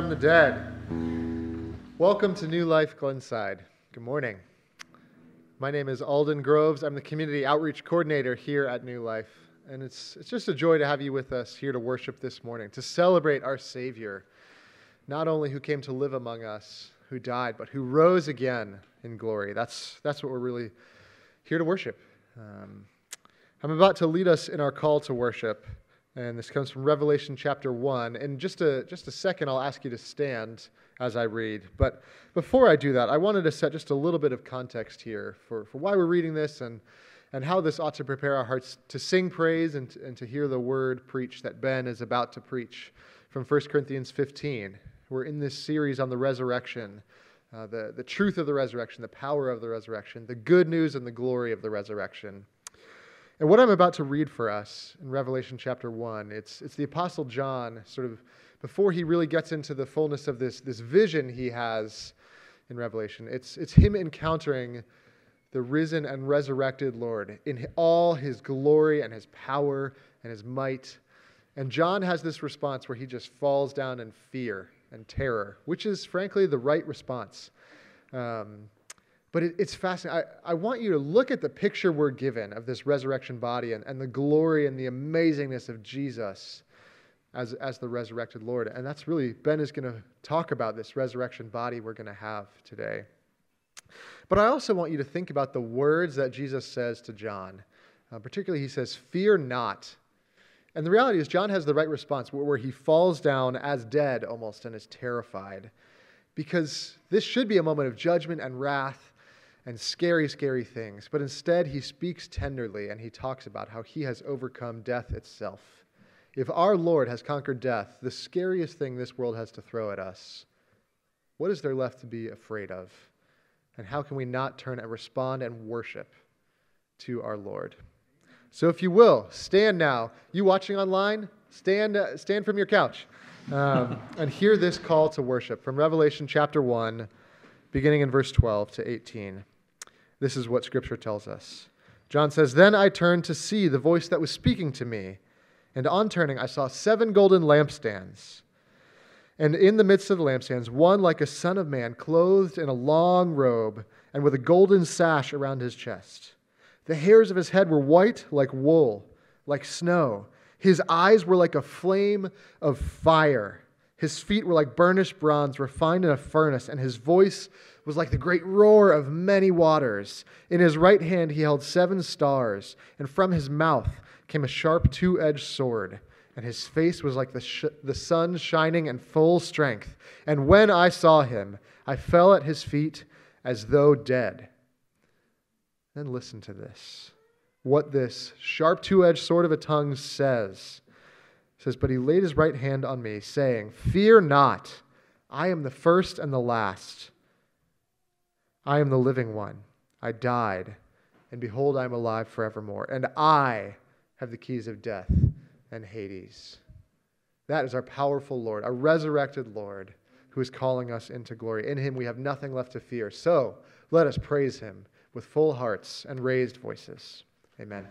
from the dead. Welcome to New Life Glenside. Good morning. My name is Alden Groves. I'm the Community Outreach Coordinator here at New Life. And it's, it's just a joy to have you with us here to worship this morning, to celebrate our Savior, not only who came to live among us, who died, but who rose again in glory. That's, that's what we're really here to worship. Um, I'm about to lead us in our call to worship, and this comes from Revelation chapter 1. In just a, just a second, I'll ask you to stand as I read. But before I do that, I wanted to set just a little bit of context here for, for why we're reading this and, and how this ought to prepare our hearts to sing praise and, and to hear the word preached that Ben is about to preach from 1 Corinthians 15. We're in this series on the resurrection, uh, the, the truth of the resurrection, the power of the resurrection, the good news and the glory of the resurrection. And what I'm about to read for us in Revelation chapter 1, it's, it's the Apostle John, sort of before he really gets into the fullness of this, this vision he has in Revelation. It's, it's him encountering the risen and resurrected Lord in all his glory and his power and his might. And John has this response where he just falls down in fear and terror, which is frankly the right response. Um, but it, it's fascinating. I, I want you to look at the picture we're given of this resurrection body and, and the glory and the amazingness of Jesus as, as the resurrected Lord. And that's really, Ben is going to talk about this resurrection body we're going to have today. But I also want you to think about the words that Jesus says to John. Uh, particularly, he says, Fear not. And the reality is, John has the right response where, where he falls down as dead almost and is terrified. Because this should be a moment of judgment and wrath and scary, scary things. But instead, he speaks tenderly and he talks about how he has overcome death itself. If our Lord has conquered death, the scariest thing this world has to throw at us, what is there left to be afraid of? And how can we not turn and respond and worship to our Lord? So, if you will, stand now. You watching online, stand, uh, stand from your couch um, and hear this call to worship from Revelation chapter 1, beginning in verse 12 to 18. This is what Scripture tells us. John says, Then I turned to see the voice that was speaking to me. And on turning, I saw seven golden lampstands. And in the midst of the lampstands, one like a son of man, clothed in a long robe and with a golden sash around his chest. The hairs of his head were white like wool, like snow. His eyes were like a flame of fire. His feet were like burnished bronze refined in a furnace, and his voice was like the great roar of many waters. In his right hand he held seven stars, and from his mouth came a sharp two edged sword. And his face was like the, sh- the sun shining in full strength. And when I saw him, I fell at his feet as though dead. Then listen to this. What this sharp two edged sword of a tongue says. It says, But he laid his right hand on me, saying, Fear not, I am the first and the last. I am the living one. I died, and behold, I am alive forevermore. And I have the keys of death and Hades. That is our powerful Lord, our resurrected Lord, who is calling us into glory. In him we have nothing left to fear. So let us praise him with full hearts and raised voices. Amen.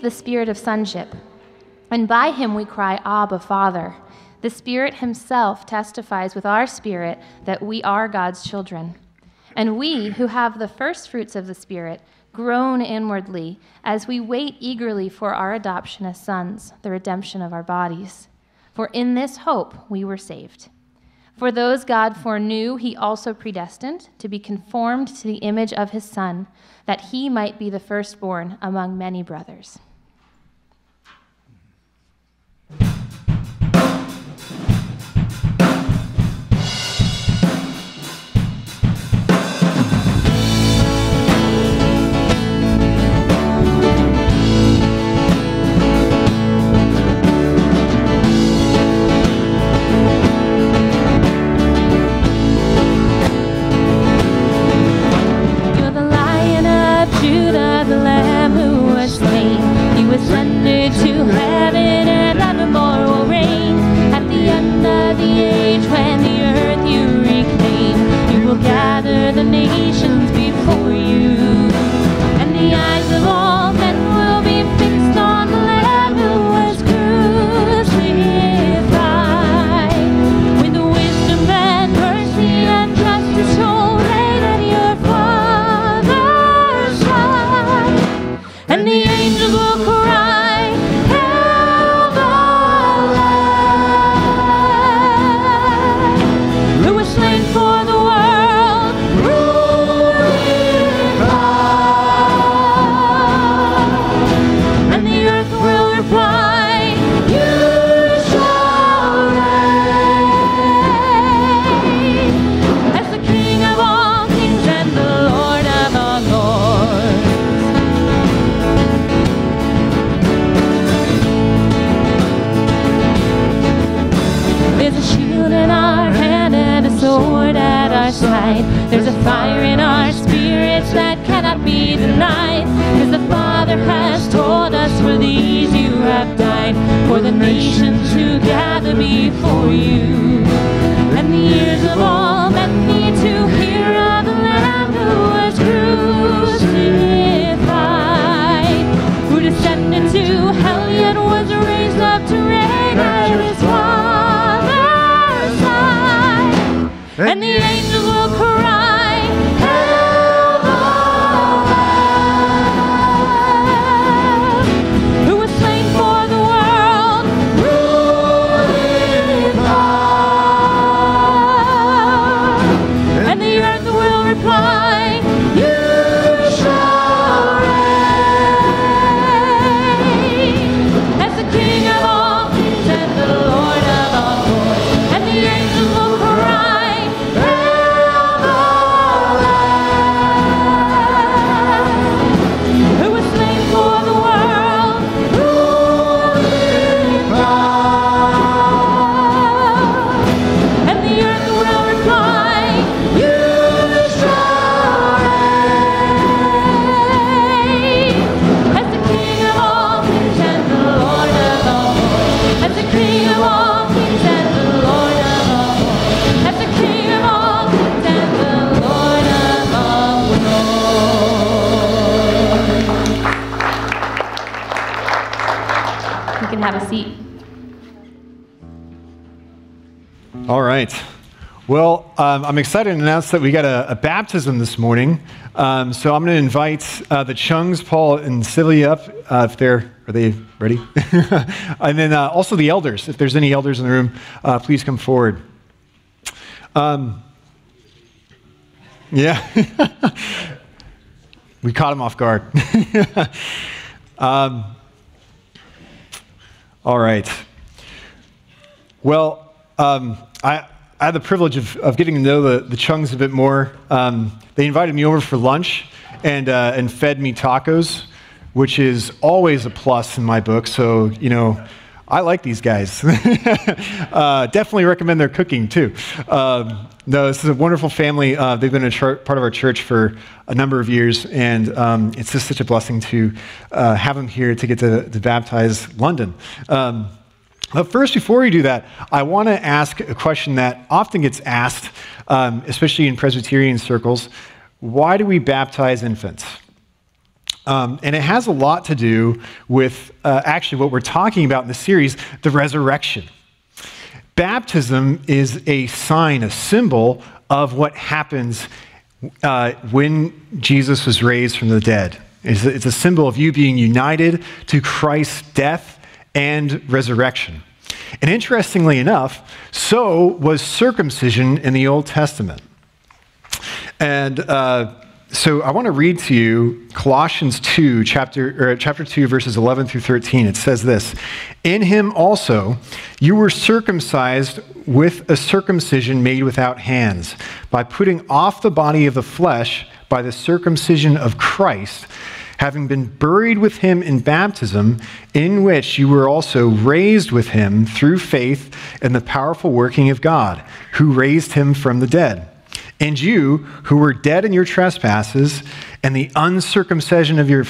The spirit of sonship, and by him we cry, Abba, Father. The Spirit himself testifies with our spirit that we are God's children. And we, who have the first fruits of the Spirit, groan inwardly as we wait eagerly for our adoption as sons, the redemption of our bodies. For in this hope we were saved. For those God foreknew, he also predestined to be conformed to the image of his Son, that he might be the firstborn among many brothers. I'm excited to announce that we got a, a baptism this morning. Um, so I'm going to invite uh, the Chungs, Paul, and Sylvia up uh, if they're are they ready? and then uh, also the elders. If there's any elders in the room, uh, please come forward. Um, yeah, we caught him off guard. um, all right. Well, um, I, I had the privilege of, of getting to know the, the Chungs a bit more. Um, they invited me over for lunch and, uh, and fed me tacos, which is always a plus in my book. So, you know, I like these guys. uh, definitely recommend their cooking too. Um, no, this is a wonderful family. Uh, they've been a char- part of our church for a number of years, and um, it's just such a blessing to uh, have them here to get to, to baptize London. Um, but first, before we do that, I want to ask a question that often gets asked, um, especially in Presbyterian circles. Why do we baptize infants? Um, and it has a lot to do with uh, actually what we're talking about in the series the resurrection. Baptism is a sign, a symbol of what happens uh, when Jesus was raised from the dead. It's a, it's a symbol of you being united to Christ's death and resurrection. And interestingly enough, so was circumcision in the Old Testament. And uh, so I want to read to you Colossians 2, chapter, chapter 2, verses 11 through 13. It says this In him also you were circumcised with a circumcision made without hands, by putting off the body of the flesh by the circumcision of Christ, having been buried with him in baptism, in which you were also raised with him through faith in the powerful working of God, who raised him from the dead. And you, who were dead in your trespasses and the uncircumcision of your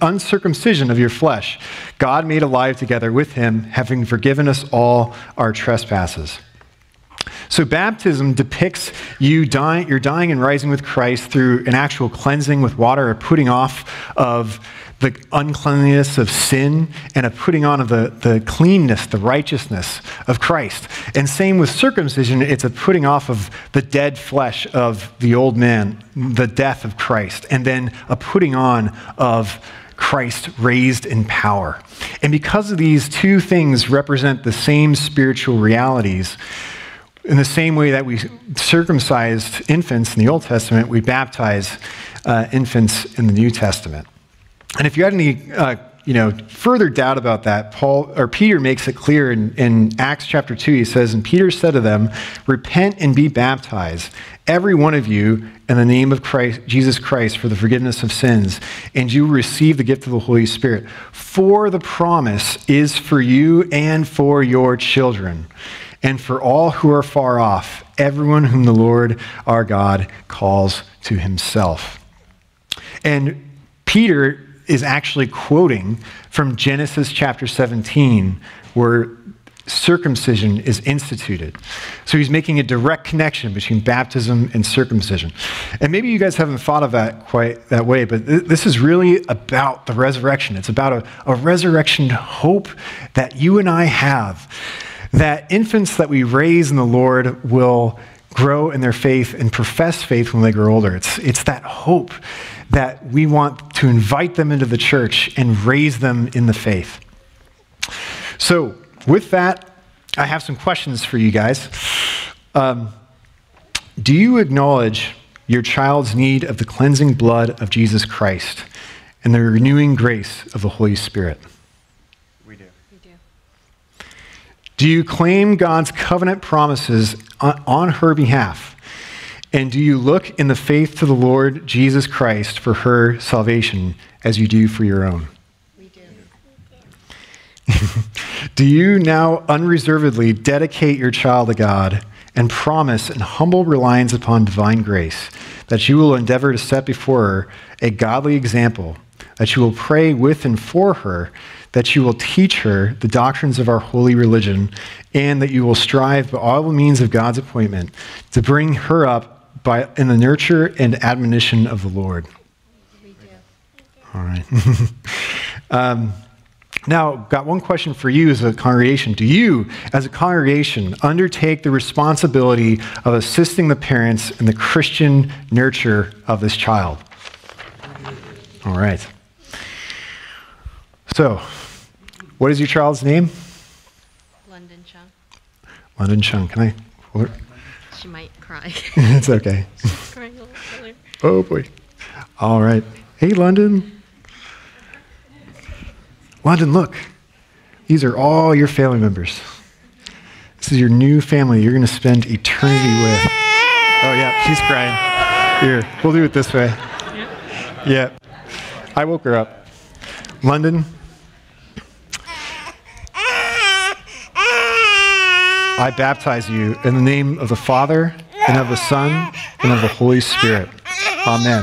uncircumcision of your flesh, God made alive together with him, having forgiven us all our trespasses. So baptism depicts you dying, you're dying and rising with Christ through an actual cleansing with water, a putting off of the uncleanliness of sin and a putting on of the, the cleanness, the righteousness of Christ. And same with circumcision, it's a putting off of the dead flesh of the old man, the death of Christ, and then a putting on of Christ raised in power. And because of these two things represent the same spiritual realities, in the same way that we circumcised infants in the Old Testament, we baptize uh, infants in the New Testament. And if you had any, uh, you know, further doubt about that, Paul or Peter makes it clear in, in Acts chapter two. He says, "And Peter said to them, Repent and be baptized, every one of you, in the name of Christ, Jesus Christ, for the forgiveness of sins, and you will receive the gift of the Holy Spirit. For the promise is for you and for your children." And for all who are far off, everyone whom the Lord our God calls to himself. And Peter is actually quoting from Genesis chapter 17, where circumcision is instituted. So he's making a direct connection between baptism and circumcision. And maybe you guys haven't thought of that quite that way, but th- this is really about the resurrection. It's about a, a resurrection hope that you and I have. That infants that we raise in the Lord will grow in their faith and profess faith when they grow older. It's, it's that hope that we want to invite them into the church and raise them in the faith. So, with that, I have some questions for you guys. Um, do you acknowledge your child's need of the cleansing blood of Jesus Christ and the renewing grace of the Holy Spirit? We do. We do. Do you claim God's covenant promises on, on her behalf? And do you look in the faith to the Lord Jesus Christ for her salvation as you do for your own? We do. Do you now unreservedly dedicate your child to God and promise in humble reliance upon divine grace that you will endeavor to set before her a godly example, that you will pray with and for her, that you will teach her the doctrines of our holy religion, and that you will strive by all the means of God's appointment to bring her up by, in the nurture and admonition of the Lord? All right. um, now, got one question for you as a congregation. Do you, as a congregation, undertake the responsibility of assisting the parents in the Christian nurture of this child? All right. So, what is your child's name? London Chung. London Chung. Can I? hold her? She might cry. it's okay. Crying a little color. Oh boy. All right. Hey, London. London, look. These are all your family members. This is your new family you're going to spend eternity with. Oh, yeah, she's crying. Here, we'll do it this way. Yeah. I woke her up. London. I baptize you in the name of the Father, and of the Son, and of the Holy Spirit. Amen.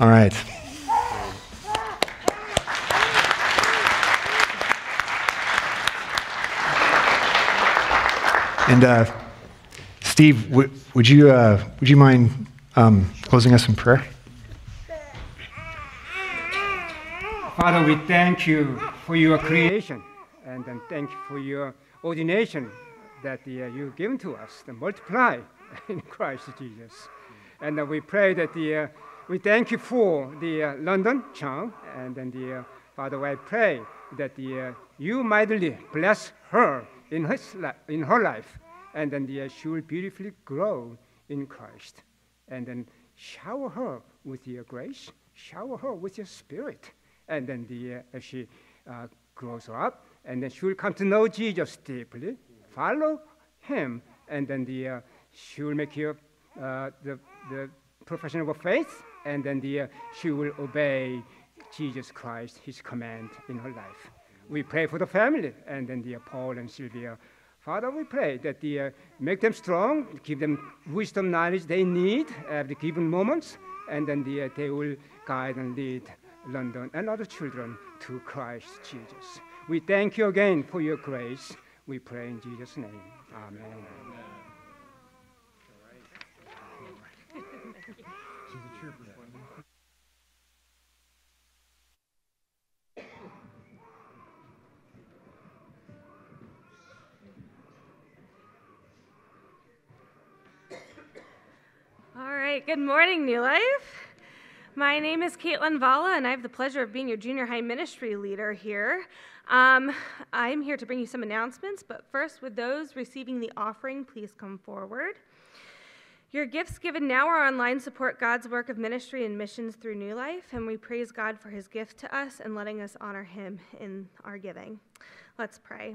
All right. And uh, Steve, w- would you uh, would you mind um, closing us in prayer? Father, we thank you for your creation and then thank you for your ordination that uh, you've given to us, to multiply in Christ Jesus. And uh, we pray that the, uh, we thank you for the uh, London Chung, and then the uh, Father, I pray that the, uh, you mightily bless her in, his li- in her life, and then the, she will beautifully grow in Christ. And then shower her with your grace, shower her with your spirit, and then the, as she grows up, and then she will come to know Jesus deeply, follow him, and then the, uh, she will make your, uh, the, the profession of faith, and then the, uh, she will obey Jesus Christ, his command in her life. We pray for the family, and then the uh, Paul and Sylvia. Father, we pray that the, uh, make them strong, give them wisdom, knowledge they need at the given moments, and then the, uh, they will guide and lead London and other children to Christ Jesus. We thank you again for your grace. We pray in Jesus' name. Amen. All right, good morning, New Life. My name is Caitlyn Valla, and I have the pleasure of being your junior high ministry leader here. Um, I'm here to bring you some announcements, but first, with those receiving the offering, please come forward. Your gifts given now or online support God's work of ministry and missions through New Life, and we praise God for his gift to us and letting us honor him in our giving. Let's pray.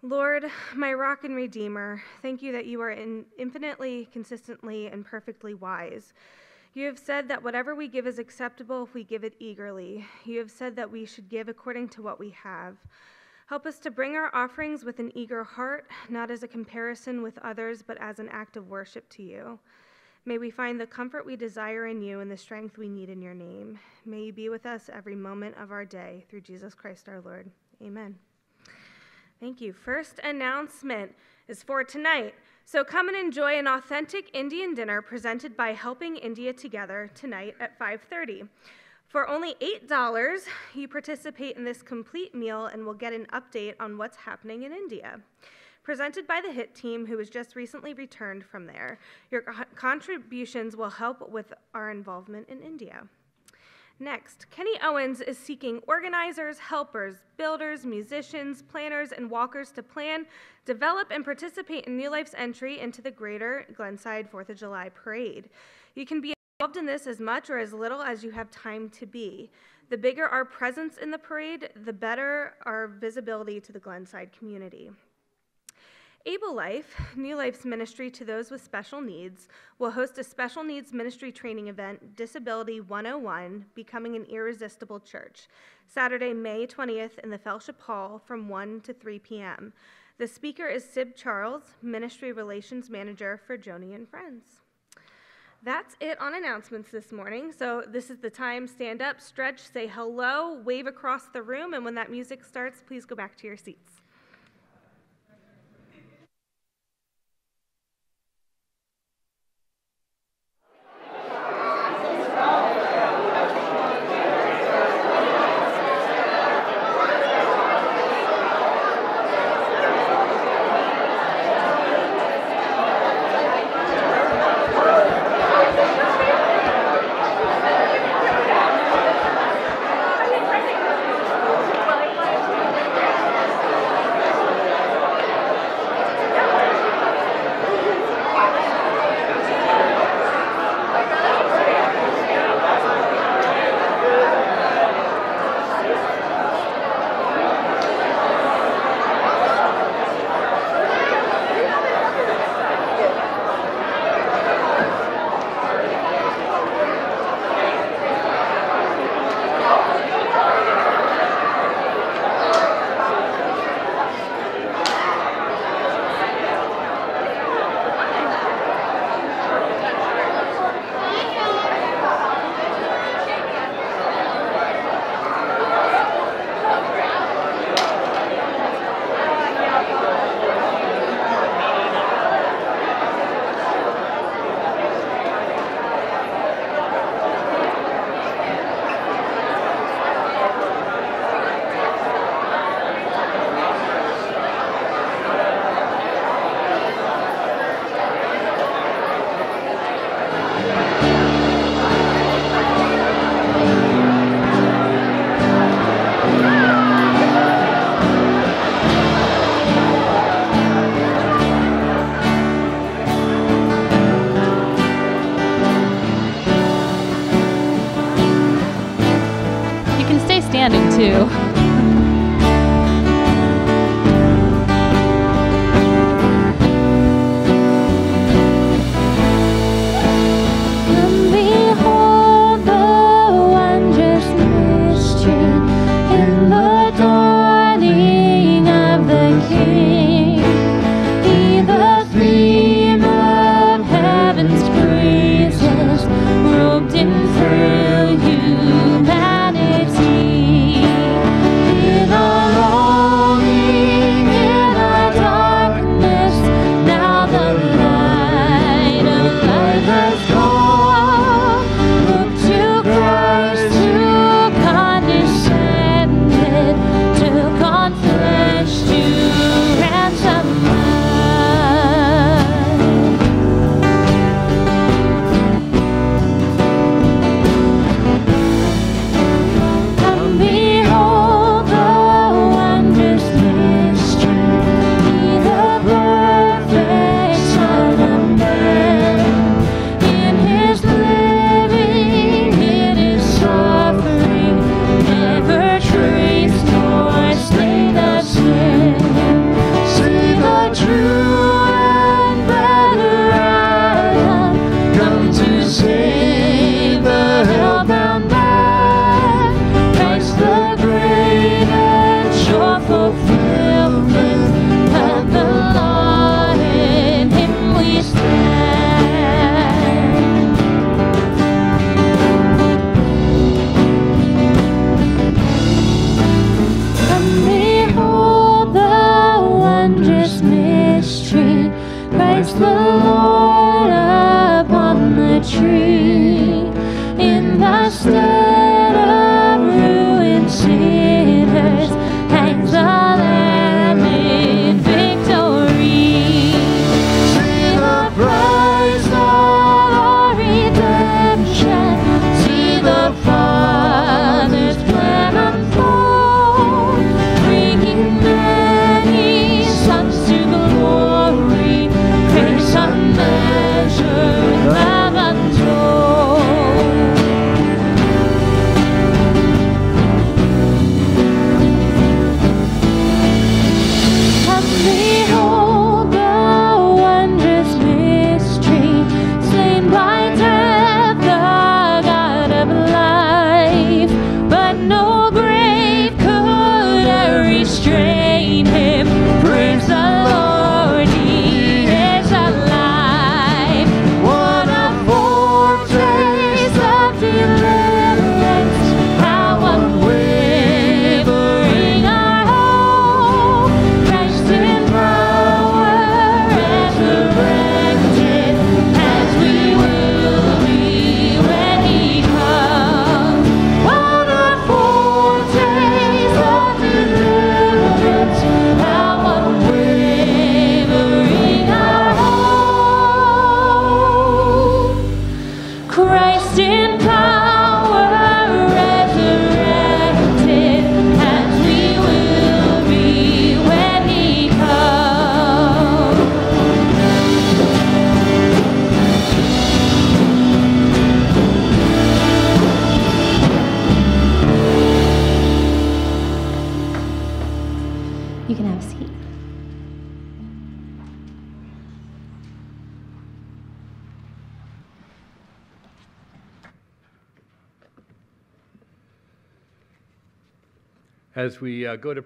Lord, my rock and redeemer, thank you that you are in infinitely, consistently, and perfectly wise. You have said that whatever we give is acceptable if we give it eagerly. You have said that we should give according to what we have. Help us to bring our offerings with an eager heart, not as a comparison with others, but as an act of worship to you. May we find the comfort we desire in you and the strength we need in your name. May you be with us every moment of our day through Jesus Christ our Lord. Amen. Thank you. First announcement is for tonight. So come and enjoy an authentic Indian dinner presented by Helping India Together tonight at 5:30. For only $8, you participate in this complete meal and will get an update on what's happening in India. Presented by the HIT team, who has just recently returned from there. Your co- contributions will help with our involvement in India. Next, Kenny Owens is seeking organizers, helpers, builders, musicians, planners, and walkers to plan, develop, and participate in New Life's entry into the Greater Glenside 4th of July Parade. You can be involved in this as much or as little as you have time to be. The bigger our presence in the parade, the better our visibility to the Glenside community. Able Life, New Life's ministry to those with special needs, will host a special needs ministry training event, Disability 101 Becoming an Irresistible Church, Saturday, May 20th in the Fellowship Hall from 1 to 3 p.m. The speaker is Sib Charles, Ministry Relations Manager for Joni and Friends. That's it on announcements this morning. So, this is the time. Stand up, stretch, say hello, wave across the room, and when that music starts, please go back to your seats.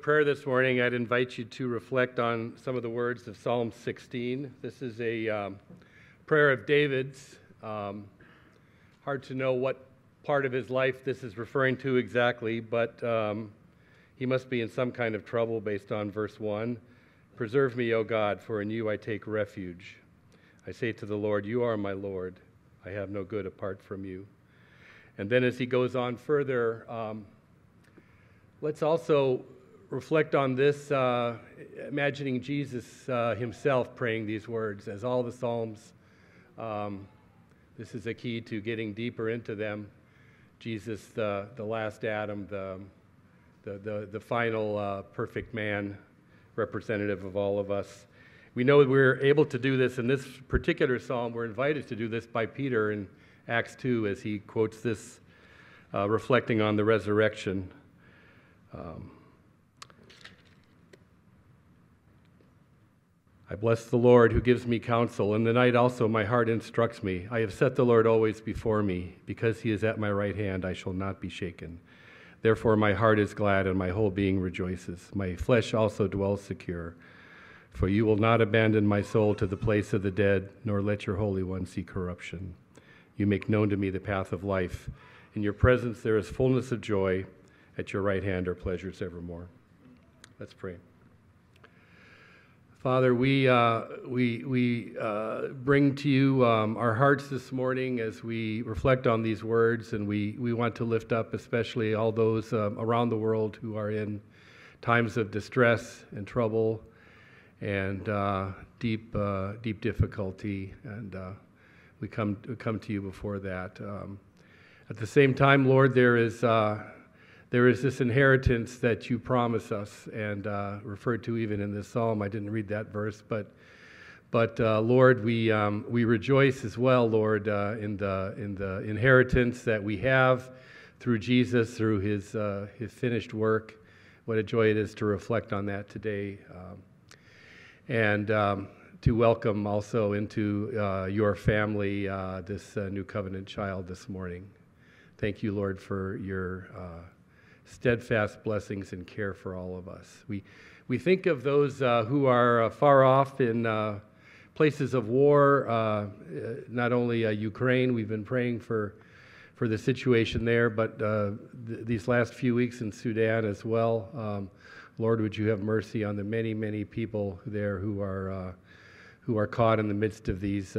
Prayer this morning, I'd invite you to reflect on some of the words of Psalm 16. This is a um, prayer of David's. Um, hard to know what part of his life this is referring to exactly, but um, he must be in some kind of trouble based on verse 1. Preserve me, O God, for in you I take refuge. I say to the Lord, You are my Lord. I have no good apart from you. And then as he goes on further, um, Let's also reflect on this, uh, imagining Jesus uh, himself praying these words, as all the Psalms. Um, this is a key to getting deeper into them. Jesus, the, the last Adam, the, the, the, the final uh, perfect man, representative of all of us. We know we're able to do this in this particular psalm. We're invited to do this by Peter in Acts 2 as he quotes this, uh, reflecting on the resurrection. Um, I bless the Lord who gives me counsel. In the night also my heart instructs me. I have set the Lord always before me. Because he is at my right hand, I shall not be shaken. Therefore my heart is glad and my whole being rejoices. My flesh also dwells secure. For you will not abandon my soul to the place of the dead, nor let your Holy One see corruption. You make known to me the path of life. In your presence there is fullness of joy. At your right hand are pleasures evermore. Let's pray. Father, we, uh, we, we uh, bring to you um, our hearts this morning as we reflect on these words, and we, we want to lift up especially all those um, around the world who are in times of distress and trouble and uh, deep, uh, deep difficulty. And uh, we, come, come to you before that. Um, at the same time, Lord, there is uh, there is this inheritance that you promise us and uh, referred to even in this psalm. I didn't read that verse, but but uh, Lord, we um, we rejoice as well, Lord, uh, in the in the inheritance that we have through Jesus, through His uh, His finished work. What a joy it is to reflect on that today, um, and. Um, to welcome also into uh, your family uh, this new covenant child this morning. Thank you, Lord, for your steadfast blessings and care for all of us. We, we think of those uh, who are uh, far off in uh, places of war, uh, not only uh, Ukraine, we've been praying for, for the situation there, but uh, th- these last few weeks in Sudan as well. Um, Lord, would you have mercy on the many, many people there who are, who are caught in the midst of these,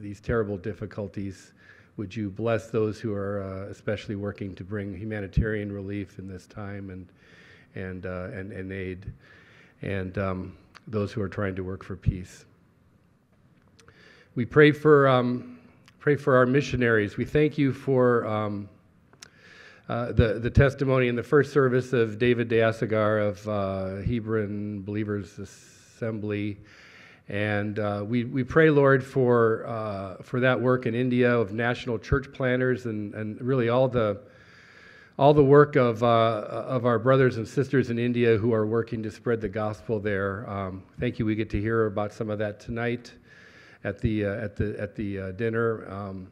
these terrible difficulties. Would you bless those who are uh, especially working to bring humanitarian relief in this time and, and, uh, and, and aid, and um, those who are trying to work for peace? We pray for, um, pray for our missionaries. We thank you for um, uh, the, the testimony in the first service of David Dayasagar of uh, Hebron Believers Assembly and uh, we, we pray, Lord, for, uh, for that work in India of national church planners and, and really all the, all the work of, uh, of our brothers and sisters in India who are working to spread the gospel there. Um, thank you. We get to hear about some of that tonight at the, uh, at the, at the uh, dinner. Um,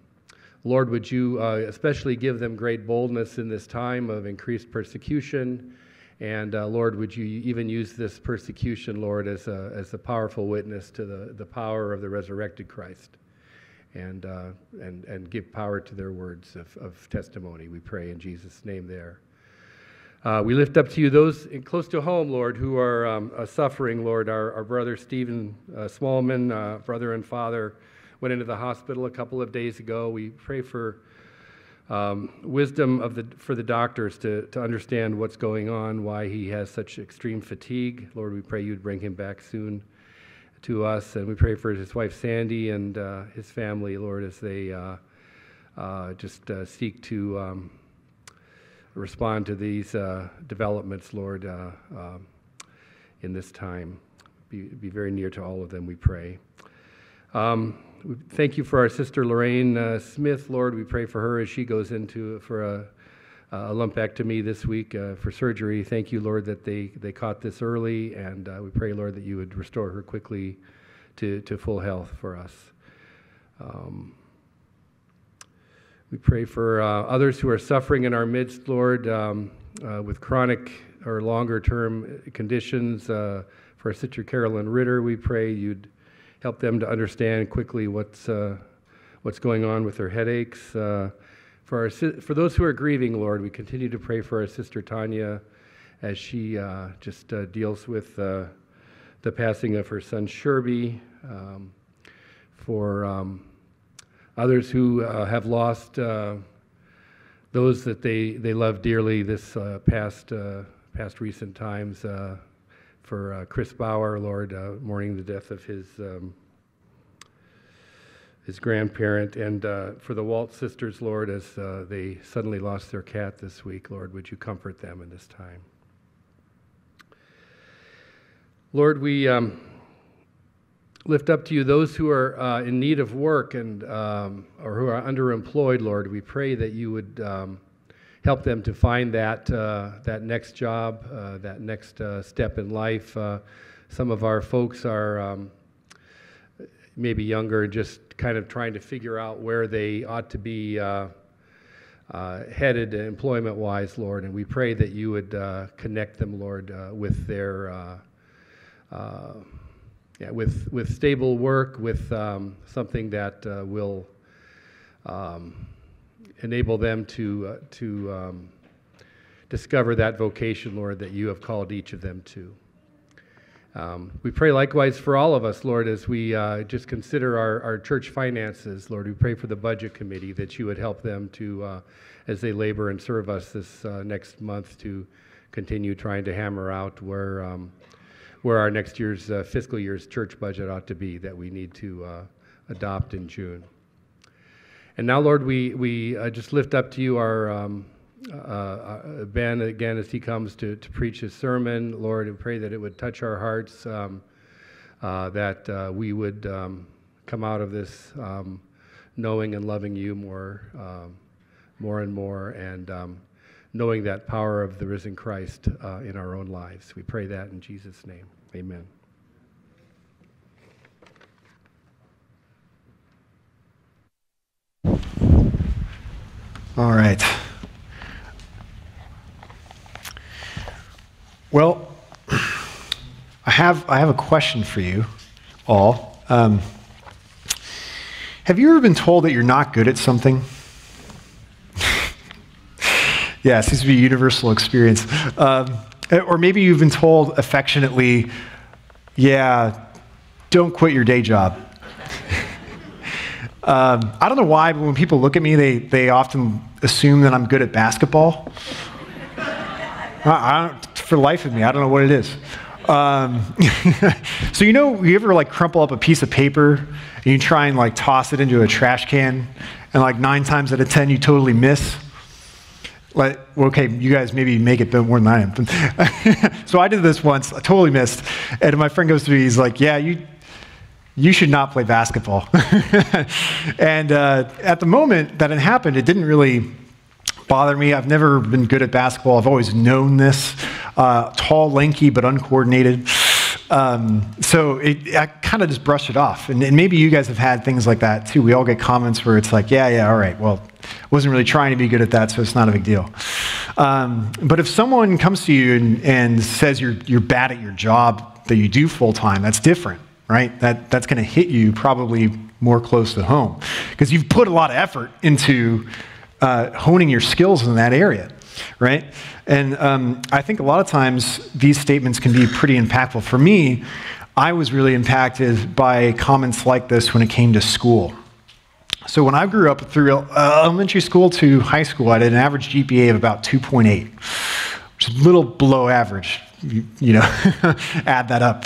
Lord, would you uh, especially give them great boldness in this time of increased persecution? And uh, Lord, would you even use this persecution, Lord, as a, as a powerful witness to the, the power of the resurrected Christ and, uh, and, and give power to their words of, of testimony, we pray in Jesus' name there. Uh, we lift up to you those in, close to home, Lord, who are um, uh, suffering, Lord. Our, our brother Stephen uh, Smallman, uh, brother and father, went into the hospital a couple of days ago. We pray for um, wisdom of the, for the doctors to, to understand what's going on, why he has such extreme fatigue. Lord, we pray you'd bring him back soon to us. And we pray for his wife Sandy and uh, his family, Lord, as they uh, uh, just uh, seek to um, respond to these uh, developments, Lord, uh, um, in this time. Be, be very near to all of them, we pray. Um, thank you for our sister Lorraine uh, Smith, Lord. We pray for her as she goes into for a, a lumpectomy this week uh, for surgery. Thank you, Lord, that they, they caught this early, and uh, we pray, Lord, that you would restore her quickly to, to full health for us. Um, we pray for uh, others who are suffering in our midst, Lord, um, uh, with chronic or longer term conditions. Uh, for our sister Carolyn Ritter, we pray you'd help them to understand quickly what's, uh, what's going on with their headaches. Uh, for, our, for those who are grieving, Lord, we continue to pray for our sister Tanya as she uh, just uh, deals with uh, the passing of her son Sherby. Um, for um, others who uh, have lost those that they, they love dearly this past, past recent times for uh, Chris Bauer, Lord, uh, mourning the death of his um, his grandparent, and uh, for the Walt sisters, Lord, as uh, they suddenly lost their cat this week, Lord, would you comfort them in this time? Lord, we um, lift up to you those who are uh, in need of work and um, or who are underemployed, Lord. We pray that you would um, help them to find that, uh, that next job, uh, that next uh, step in life. Uh, some of our folks are um, maybe younger, just kind of trying to figure out where they ought to be uh, uh, headed employment wise, Lord. And we pray that you would connect them, Lord, with their. Yeah, with, with stable work, with um, something that will um, enable them to, uh, to um, discover that vocation, Lord, that you have called each of them to. Um, we pray likewise for all of us, Lord, as we uh, just consider our, our church finances. Lord, we pray for the budget committee that you would help them to, uh, as they labor and serve us this uh, next month, to continue trying to hammer out where, um, where our next year's uh, fiscal year's church budget ought to be that we need to uh, adopt in June. And now, Lord, we, we uh, just lift up to you our um, uh, uh, Ben again as he comes to, to preach his sermon. Lord, and pray that it would touch our hearts, um, uh, that uh, we would um, come out of this um, knowing and loving you more, um, more and more, and um, knowing that power of the risen Christ uh, in our own lives. We pray that in Jesus' name. Amen. All right. Well, I have, I have a question for you all. Um, have you ever been told that you're not good at something? yeah, it seems to be a universal experience. Um, or maybe you've been told affectionately, yeah, don't quit your day job. Um, I don't know why, but when people look at me, they, they often assume that I'm good at basketball. I, I for the life of me, I don't know what it is. Um, so you know, you ever like crumple up a piece of paper and you try and like toss it into a trash can, and like nine times out of ten you totally miss. Like, okay, you guys maybe make it more than I am. so I did this once, I totally missed, and my friend goes to me, he's like, "Yeah, you you should not play basketball. and uh, at the moment that it happened, it didn't really bother me. I've never been good at basketball. I've always known this. Uh, tall, lanky, but uncoordinated. Um, so it, I kind of just brushed it off. And, and, maybe you guys have had things like that too. We all get comments where it's like, yeah, yeah, all right, well, wasn't really trying to be good at that, so it's not a big deal. Um, but if someone comes to you and, and says you're, you're bad at your job that you do full time, that's different right? That, that's going to hit you probably more close to home because you've put a lot of effort into uh, honing your skills in that area, right? And um, I think a lot of times these statements can be pretty impactful. For me, I was really impacted by comments like this when it came to school. So when I grew up through elementary school to high school, I had an average GPA of about 2.8, which is a little below average you, you know, add that up.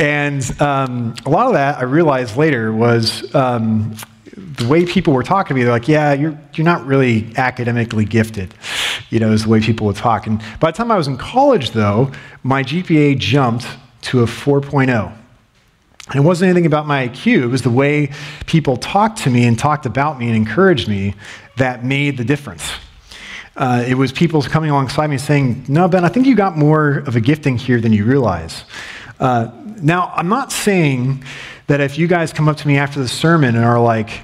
And um, a lot of that I realized later was um, the way people were talking to me. They're like, "Yeah, you're you're not really academically gifted," you know, is the way people would talk. And by the time I was in college, though, my GPA jumped to a 4.0. And it wasn't anything about my IQ, it was the way people talked to me and talked about me and encouraged me that made the difference. Uh, it was people coming alongside me saying, No, Ben, I think you got more of a gifting here than you realize. Uh, now, I'm not saying that if you guys come up to me after the sermon and are like,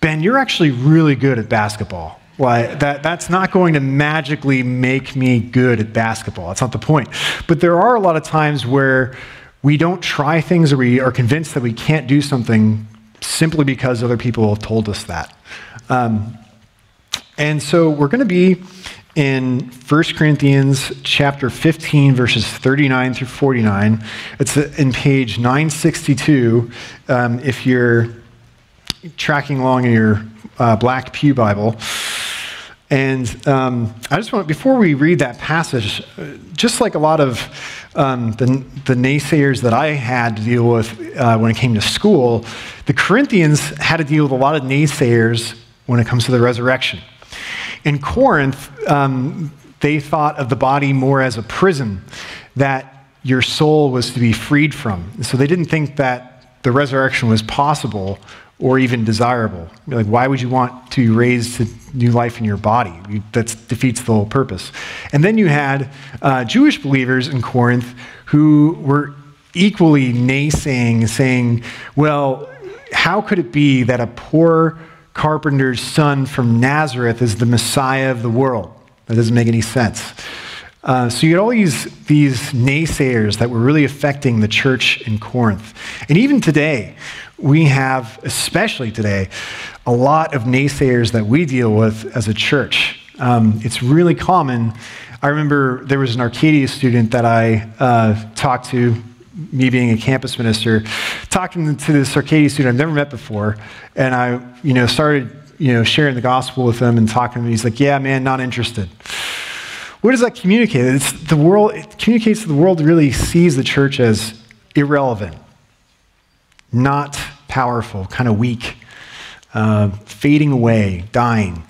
Ben, you're actually really good at basketball. Like that, that's not going to magically make me good at basketball. That's not the point. But there are a lot of times where we don't try things or we are convinced that we can't do something simply because other people have told us that. Um, and so we're going to be in 1 Corinthians chapter 15, verses 39 through 49. It's in page 962 um, if you're tracking along in your uh, Black Pew Bible. And um, I just want, before we read that passage, uh, just like a lot of um, the, the, naysayers that I had to deal with uh, when it came to school, the Corinthians had to deal with a lot of naysayers when it comes to the resurrection. In Corinth, um, they thought of the body more as a prison that your soul was to be freed from. So they didn't think that the resurrection was possible or even desirable. Like, why would you want to be raised to new life in your body? That defeats the whole purpose. And then you had uh, Jewish believers in Corinth who were equally naysaying, saying, well, how could it be that a poor carpenter's son from Nazareth is the Messiah of the world? That doesn't make any sense. Uh, so you had all these, these naysayers that were really affecting the church in Corinth. And even today, we have, especially today, a lot of naysayers that we deal with as a church. Um, it's really common. I remember there was an Arcadia student that I uh, talked to, me being a campus minister, talking to this Arcadia student I've never met before, and I, you know, started, you know, sharing the gospel with him and talking to him. He's like, "Yeah, man, not interested." What does that communicate? It's the world. It communicates the world really sees the church as irrelevant, not powerful, kind of weak, uh, fading away, dying.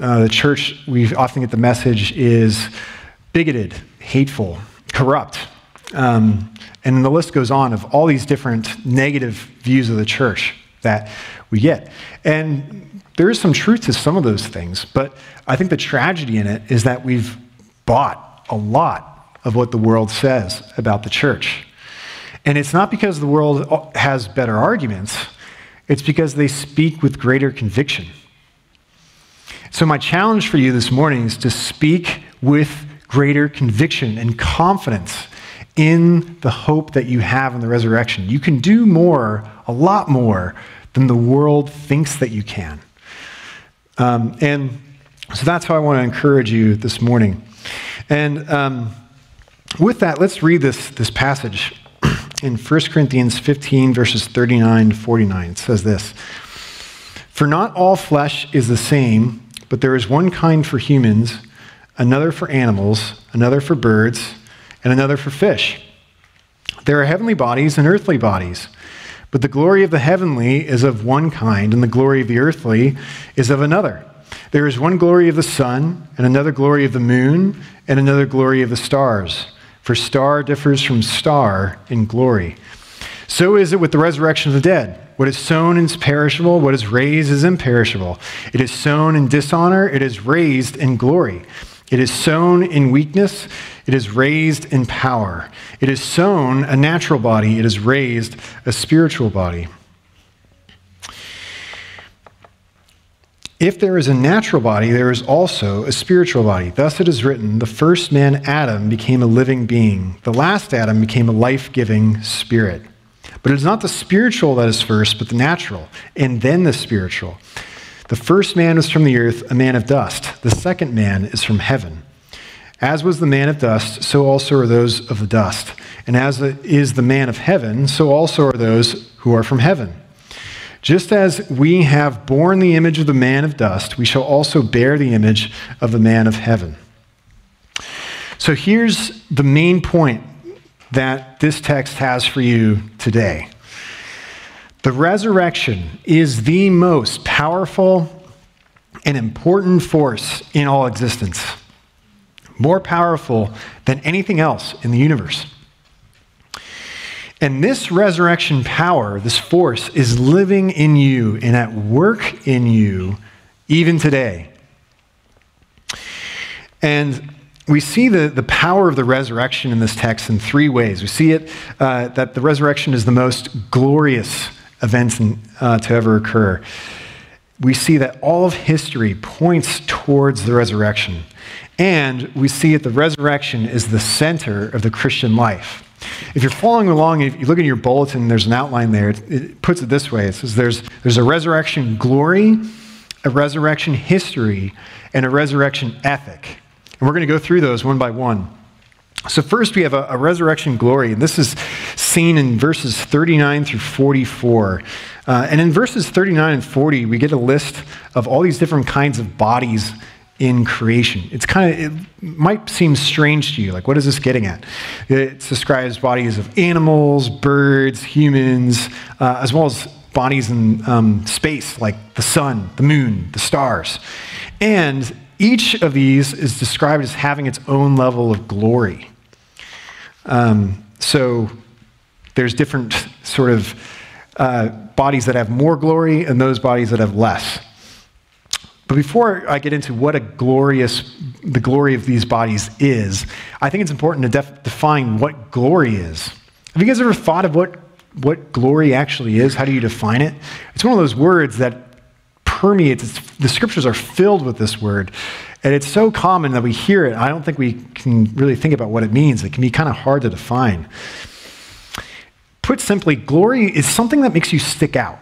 Uh, the church, we often get the message, is bigoted, hateful, corrupt. Um, and the list goes on of all these different negative views of the church that we get. And there is some truth to some of those things, but I think the tragedy in it is that we've bought a lot of what the world says about the church. And it's not because the world has better arguments, it's because they speak with greater conviction. So, my challenge for you this morning is to speak with greater conviction and confidence in the hope that you have in the resurrection. You can do more, a lot more, than the world thinks that you can. Um, and so that's how I want to encourage you this morning. And um, with that, let's read this, this passage in 1 Corinthians 15, verses 39 to 49. It says this For not all flesh is the same, but there is one kind for humans, another for animals, another for birds, and another for fish. There are heavenly bodies and earthly bodies. But the glory of the heavenly is of one kind, and the glory of the earthly is of another. There is one glory of the sun, and another glory of the moon, and another glory of the stars. For star differs from star in glory. So is it with the resurrection of the dead. What is sown is perishable, what is raised is imperishable. It is sown in dishonor, it is raised in glory. It is sown in weakness, it is raised in power. It is sown a natural body, it is raised a spiritual body. If there is a natural body, there is also a spiritual body. Thus it is written the first man, Adam, became a living being, the last Adam became a life giving spirit. But it is not the spiritual that is first, but the natural, and then the spiritual. The first man was from the earth, a man of dust. The second man is from heaven. As was the man of dust, so also are those of the dust. And as is the man of heaven, so also are those who are from heaven. Just as we have borne the image of the man of dust, we shall also bear the image of the man of heaven. So here's the main point that this text has for you today. The resurrection is the most powerful and important force in all existence, more powerful than anything else in the universe. And this resurrection power, this force, is living in you and at work in you even today. And we see the, the power of the resurrection in this text in three ways. We see it uh, that the resurrection is the most glorious event in, uh, to ever occur. We see that all of history points towards the resurrection. And we see that the resurrection is the center of the Christian life. If you're following along, if you look at your bulletin, there's an outline there. It, it puts it this way it says there's, there's a resurrection glory, a resurrection history, and a resurrection ethic. And we're going to go through those one by one. So, first, we have a, a, resurrection glory, and this is seen in verses 39 through 44. Uh, and in verses 39 and 40, we get a list of all these different kinds of bodies in creation. It's kind of, it might seem strange to you. Like, what is this getting at? It describes bodies of animals, birds, humans, uh, as well as bodies in um, space, like the sun, the moon, the stars. And each of these is described as having its own level of glory. Um, so there's different sort of uh, bodies that have more glory and those bodies that have less. But before I get into what a glorious, the glory of these bodies is, I think it's important to def- define what glory is. Have you guys ever thought of what, what glory actually is? How do you define it? It's one of those words that permeates, the scriptures are filled with this word. And it's so common that we hear it. I don't think we can really think about what it means. It can be kind of hard to define. Put simply, glory is something that makes you stick out.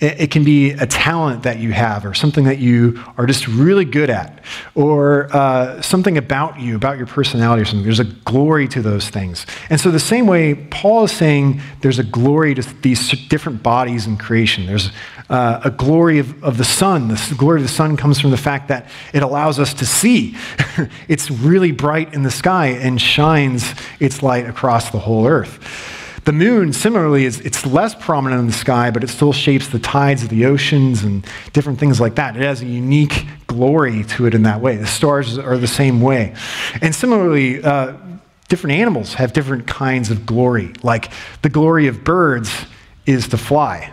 It, can be a talent that you have, or something that you are just really good at, or uh, something about you, about your personality, or something. There's a glory to those things. And so, the same way, Paul is saying there's a glory to these different bodies in creation. There's uh, a glory of, of the sun. The glory of the sun comes from the fact that it allows us to see. it's really bright in the sky and shines its light across the whole earth. The moon, similarly, is it's less prominent in the sky, but it still shapes the tides of the oceans and different things like that. It has a unique glory to it in that way. The stars are the same way. And similarly, uh, different animals have different kinds of glory. Like the glory of birds is to fly.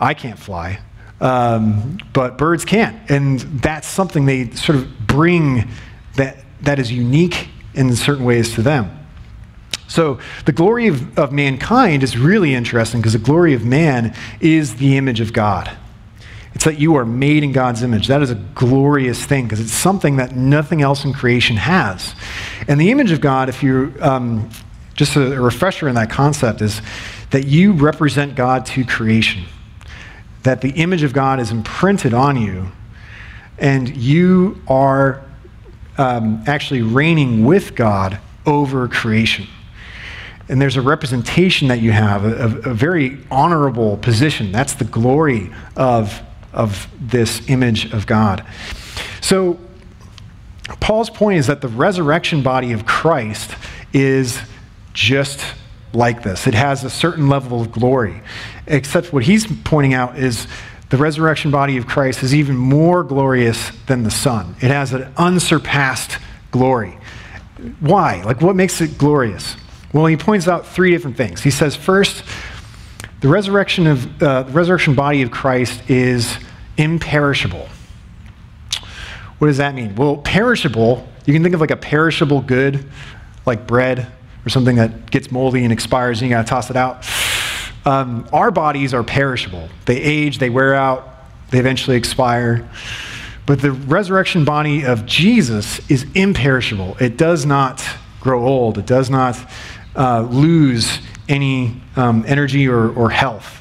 I can't fly, um, but birds can. And that's something they sort of bring that, that is unique in certain ways to them. So the glory of, of mankind is really interesting because the glory of man is the image of God. It's that you are made in God's image. That is a glorious thing because it's something that nothing else in creation has. And the image of God, if you um, just a, a refresher in that concept, is that you represent God to creation. That the image of God is imprinted on you, and you are um, actually reigning with God over creation and there's a representation that you have, a, a, very honorable position. That's the glory of, of this image of God. So, Paul's point is that the resurrection body of Christ is just like this. It has a certain level of glory. Except what he's pointing out is the resurrection body of Christ is even more glorious than the sun. It has an unsurpassed glory. Why? Like, what makes it glorious? Well, he points out three different things. He says, first, the resurrection of uh, the resurrection body of Christ is imperishable. What does that mean? Well, perishable, you can think of like a perishable good, like bread or something that gets moldy and expires and you got to toss it out. Um, our bodies are perishable. They age, they wear out, they eventually expire. But the resurrection body of Jesus is imperishable. It does not grow old, it does not uh, lose any um, energy or, or health.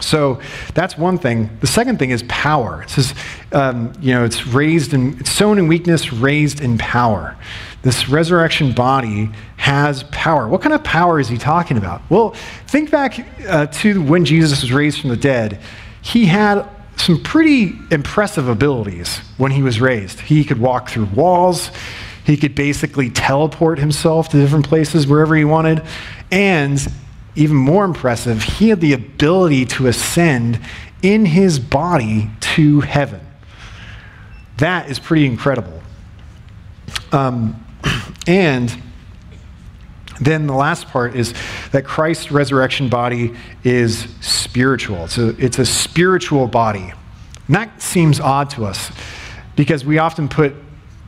So that's one thing. The second thing is power. It says, um, you know, it's raised in, it's sown in weakness, raised in power. This resurrection body has power. What kind of power is he talking about? Well, think back uh, to when Jesus was raised from the dead. He had some pretty impressive abilities when he was raised. He could walk through walls. He could basically teleport himself to different places wherever he wanted. And even more impressive, he had the ability to ascend in his body to heaven. That is pretty incredible. Um, and then the last part is that Christ's resurrection body is spiritual. It's a, it's a spiritual body. And that seems odd to us because we often put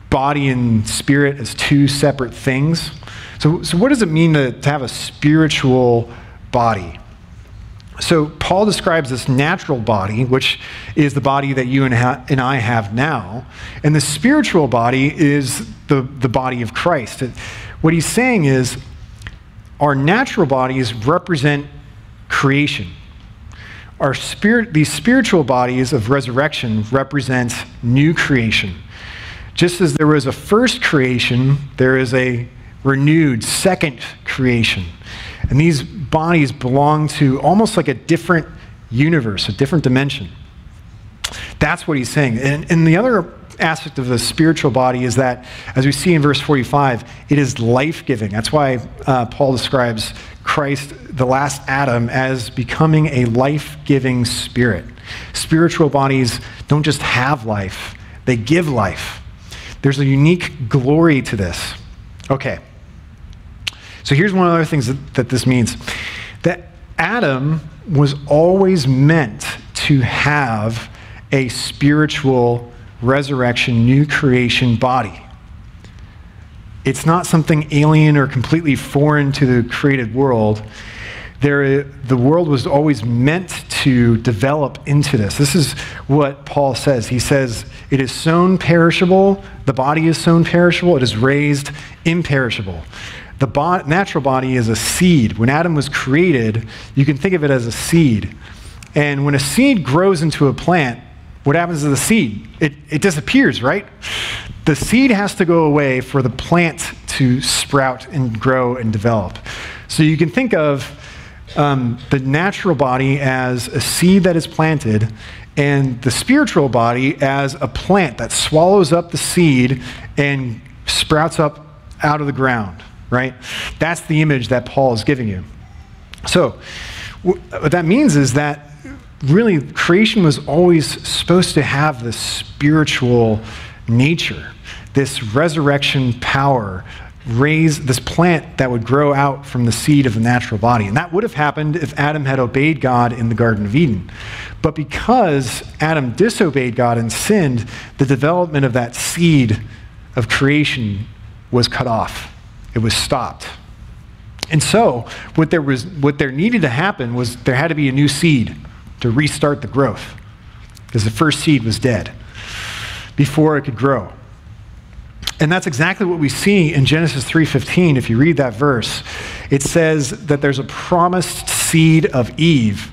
body and spirit as two separate things. So, so what does it mean to, to have a spiritual body? So, Paul describes this natural body, which is the body that you and, ha- and I have now. And the spiritual body is the, the body of Christ. It, what he's saying is our natural bodies represent creation. Our spirit, these spiritual bodies of resurrection represent new creation. Just as there was a first creation, there is a renewed second creation. And these bodies belong to almost like a different universe, a different dimension. That's what he's saying. And, and the other aspect of the spiritual body is that, as we see in verse 45, it is life giving. That's why uh, Paul describes Christ, the last Adam, as becoming a life giving spirit. Spiritual bodies don't just have life, they give life. There's a unique glory to this. Okay. So here's one of the other things that, that this means that Adam was always meant to have a spiritual resurrection, new creation body. It's not something alien or completely foreign to the created world. There, the world was always meant to develop into this. This is what Paul says. He says, It is sown perishable, the body is sown perishable, it is raised imperishable. The bo- natural body is a seed. When Adam was created, you can think of it as a seed. And when a seed grows into a plant, what happens to the seed? It, it disappears, right? The seed has to go away for the plant to sprout and grow and develop. So you can think of um, the natural body as a seed that is planted, and the spiritual body as a plant that swallows up the seed and sprouts up out of the ground, right? That's the image that Paul is giving you. So, what that means is that really creation was always supposed to have this spiritual nature, this resurrection power, raise this plant that would grow out from the seed of the natural body. And that would have happened if Adam had obeyed God in the Garden of Eden. But because Adam disobeyed God and sinned, the development of that seed of creation was cut off. It was stopped. And so, what there, was, what there needed to happen was there had to be a new seed to restart the growth because the first seed was dead before it could grow. And that's exactly what we see in Genesis 3:15 if you read that verse. It says that there's a promised seed of Eve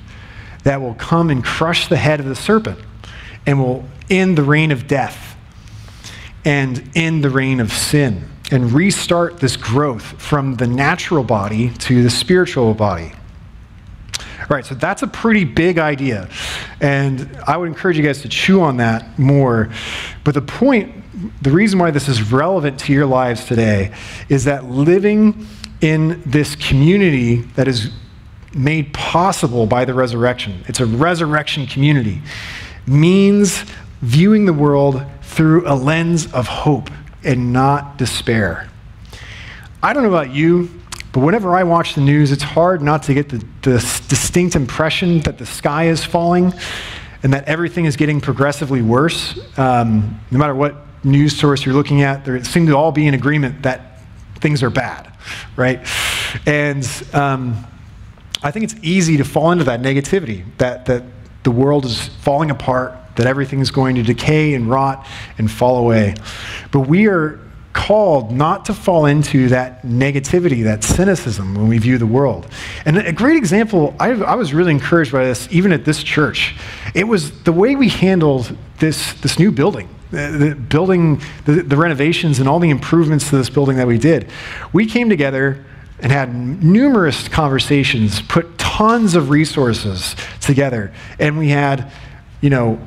that will come and crush the head of the serpent and will end the reign of death and end the reign of sin and restart this growth from the natural body to the spiritual body. All right, so that's a pretty big idea. And I would encourage you guys to chew on that more. But the point, the reason why this is relevant to your lives today is that living in this community that is made possible by the resurrection, it's a resurrection community, means viewing the world through a lens of hope and not despair. I don't know about you, but whenever I watch the news, it's hard not to get the, the distinct impression that the sky is falling and that everything is getting progressively worse. Um, no matter what news source you're looking at, there seem to all be in agreement that things are bad, right? And um, I think it's easy to fall into that negativity, that, that the world is falling apart, that everything is going to decay and rot and fall away. But we are called not to fall into that negativity, that cynicism when we view the world. And a great example, I, I, was really encouraged by this, even at this church. It was the way we handled this, this new building. The, the building, the, the renovations, and all the improvements to this building that we did. We came together and had numerous conversations, put tons of resources together, and we had, you know,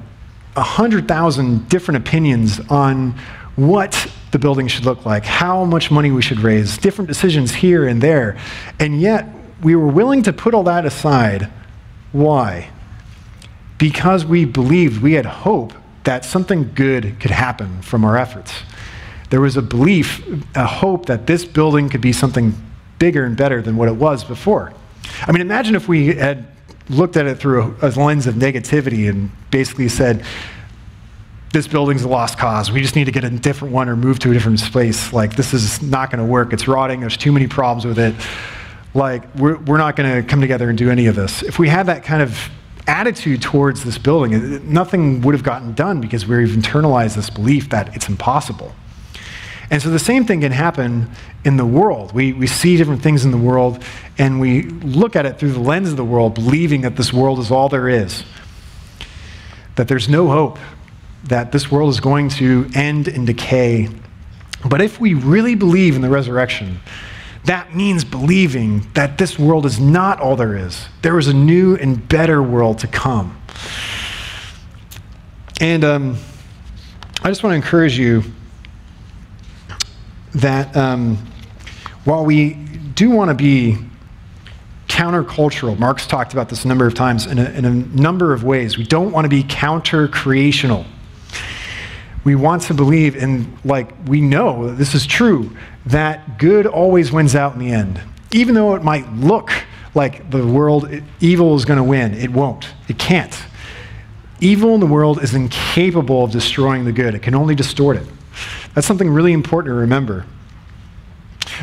a hundred thousand different opinions on what the building should look like, how much money we should raise, different decisions here and there. And yet, we were willing to put all that aside. Why? Because we believed, we had hope that something good could happen from our efforts. There was a belief, a hope that this building could be something bigger and better than what it was before. I mean, imagine if we had looked at it through a, a lens of negativity and basically said, this building's a lost cause. We just need to get a different one or move to a different space. Like, this is not going to work. It's rotting. There's too many problems with it. Like, we're, we're not going to come together and do any of this. If we had that kind of attitude towards this building, nothing would have gotten done because we've internalized this belief that it's impossible. And so the same thing can happen in the world. We, we see different things in the world and we look at it through the lens of the world, believing that this world is all there is, that there's no hope, that this world is going to end in decay. But if we really believe in the resurrection, that means believing that this world is not all there is. There is a new and better world to come. And um, I just want to encourage you that um, while we do want to be countercultural, Mark's talked about this a number of times in a, in a number of ways. We don't want to be counter creational we want to believe in, like, we know that this is true, that good always wins out in the end. Even though it might look like the world, evil is going to win. It won't. It can't. Evil in the world is incapable of destroying the good, it can only distort it. That's something really important to remember.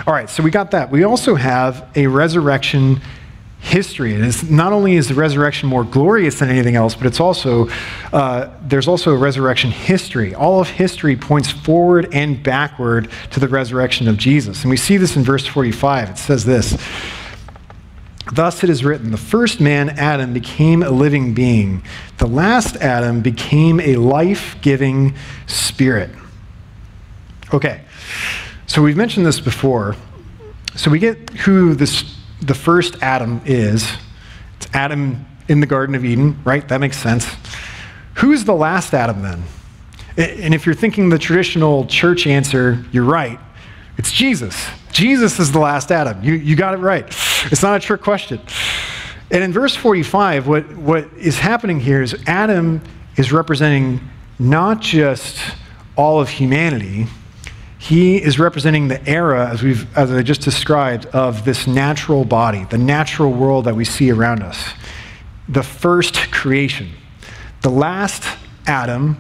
All right, so we got that. We also have a resurrection history. And it's not only is the resurrection more glorious than anything else, but it's also uh, there's also a resurrection history. All of history points forward and backward to the resurrection of Jesus, and we see this in verse 45. It says this. Thus it is written, the first man, Adam, became a living being. The last Adam became a life giving spirit. Okay, so we've mentioned this before. So we get who this the first Adam is. It's Adam in the Garden of Eden, right? That makes sense. Who's the last Adam then? And if you're thinking the traditional church answer, you're right. It's Jesus. Jesus is the last Adam. You, you got it right. It's not a trick question. And in verse 45, what, what is happening here is Adam is representing not just all of humanity, he is representing the era, as, we've, as I just described, of this natural body, the natural world that we see around us, the first creation. The last Adam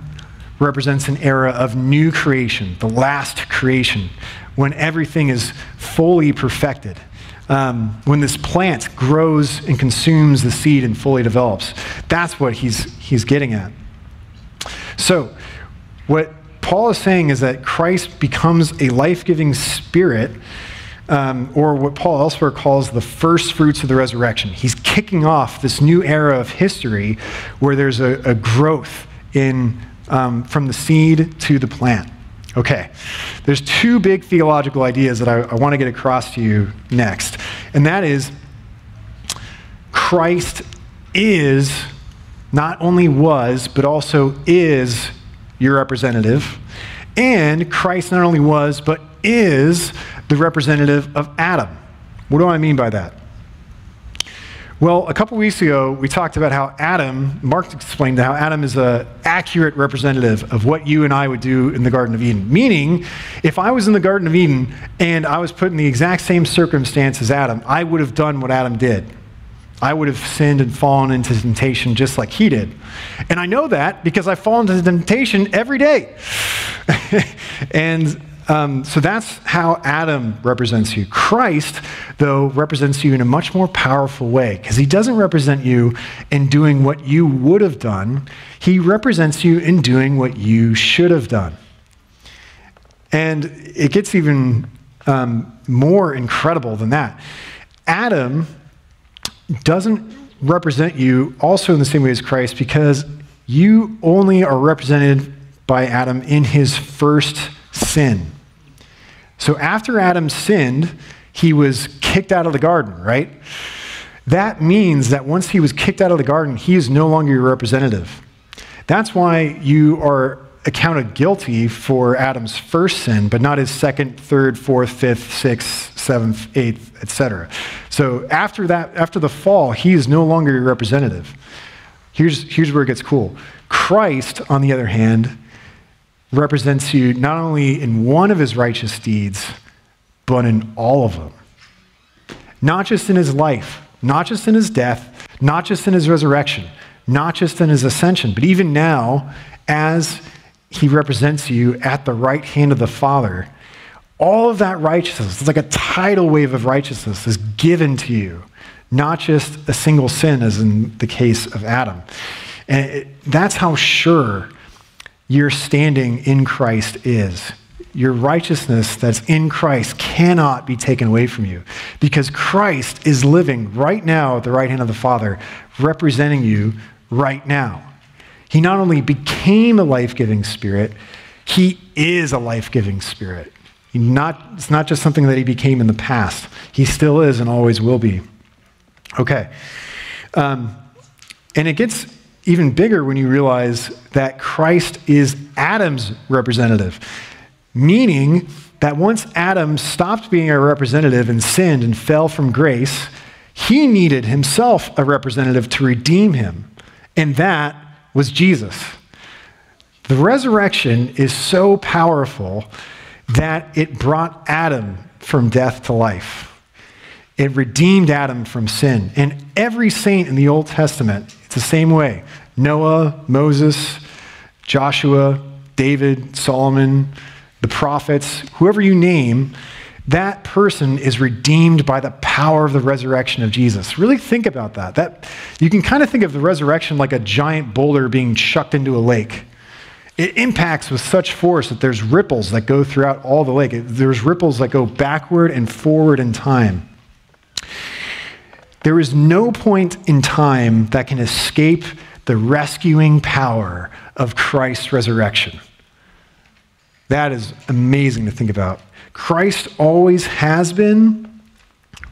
represents an era of new creation, the last creation, when everything is fully perfected. Um, when this plant grows and consumes the seed and fully develops. That's what he's, he's getting at. So, what Paul is saying is that Christ becomes a life giving spirit, um, or what Paul elsewhere calls the first fruits of the resurrection. He's kicking off this new era of history where there's a, a growth in, um, from the seed to the plant. Okay, there's two big theological ideas that I, I want to get across to you next, and that is Christ is, not only was, but also is your representative. And Christ not only was, but is the representative of Adam. What do I mean by that? Well, a couple weeks ago, we talked about how Adam, Mark explained how Adam is an accurate representative of what you and I would do in the Garden of Eden. Meaning, if I was in the Garden of Eden and I was put in the exact same circumstance as Adam, I would have done what Adam did. I would have sinned and fallen into temptation just like he did. And I know that because I fall into temptation every day. and um, so that's how Adam represents you. Christ, though, represents you in a much more powerful way because he doesn't represent you in doing what you would have done, he represents you in doing what you should have done. And it gets even um, more incredible than that. Adam doesn't represent you also in the same way as Christ because you only are represented by Adam in his first sin. So after Adam sinned, he was kicked out of the garden, right? That means that once he was kicked out of the garden, he is no longer your representative. That's why you are accounted guilty for Adam's first sin, but not his second, third, fourth, fifth, sixth, seventh, eighth, etc. So after that, after the fall, he is no longer your representative. Here's, here's where it gets cool. Christ, on the other hand, represents you not only in one of his righteous deeds, but in all of them. Not just in his life, not just in his death, not just in his resurrection, not just in his ascension, but even now, as he represents you at the right hand of the Father, all of that righteousness, it's like a tidal wave of righteousness, is given to you, not just a single sin, as in the case of Adam. And it, that's how sure your standing in Christ is. Your righteousness that's in Christ cannot be taken away from you because Christ is living right now at the right hand of the Father, representing you right now. He not only became a life giving spirit, he is a life giving spirit. Not, it's not just something that he became in the past, he still is and always will be. Okay. Um, and it gets even bigger when you realize that Christ is Adam's representative, meaning that once Adam stopped being a representative and sinned and fell from grace, he needed himself a representative to redeem him, and that was Jesus. The resurrection is so powerful that it brought Adam from death to life. It redeemed Adam from sin. And every saint in the Old Testament, it's the same way Noah, Moses, Joshua, David, Solomon, the prophets, whoever you name, that person is redeemed by the power of the resurrection of Jesus. Really think about that. That you can kind of think of the resurrection like a giant boulder being chucked into a lake. It impacts with such force that there's ripples that go throughout all the lake. There's ripples that go backward and forward in time. There is no point in time that can escape the rescuing power of Christ's resurrection. That is amazing to think about. Christ always has been,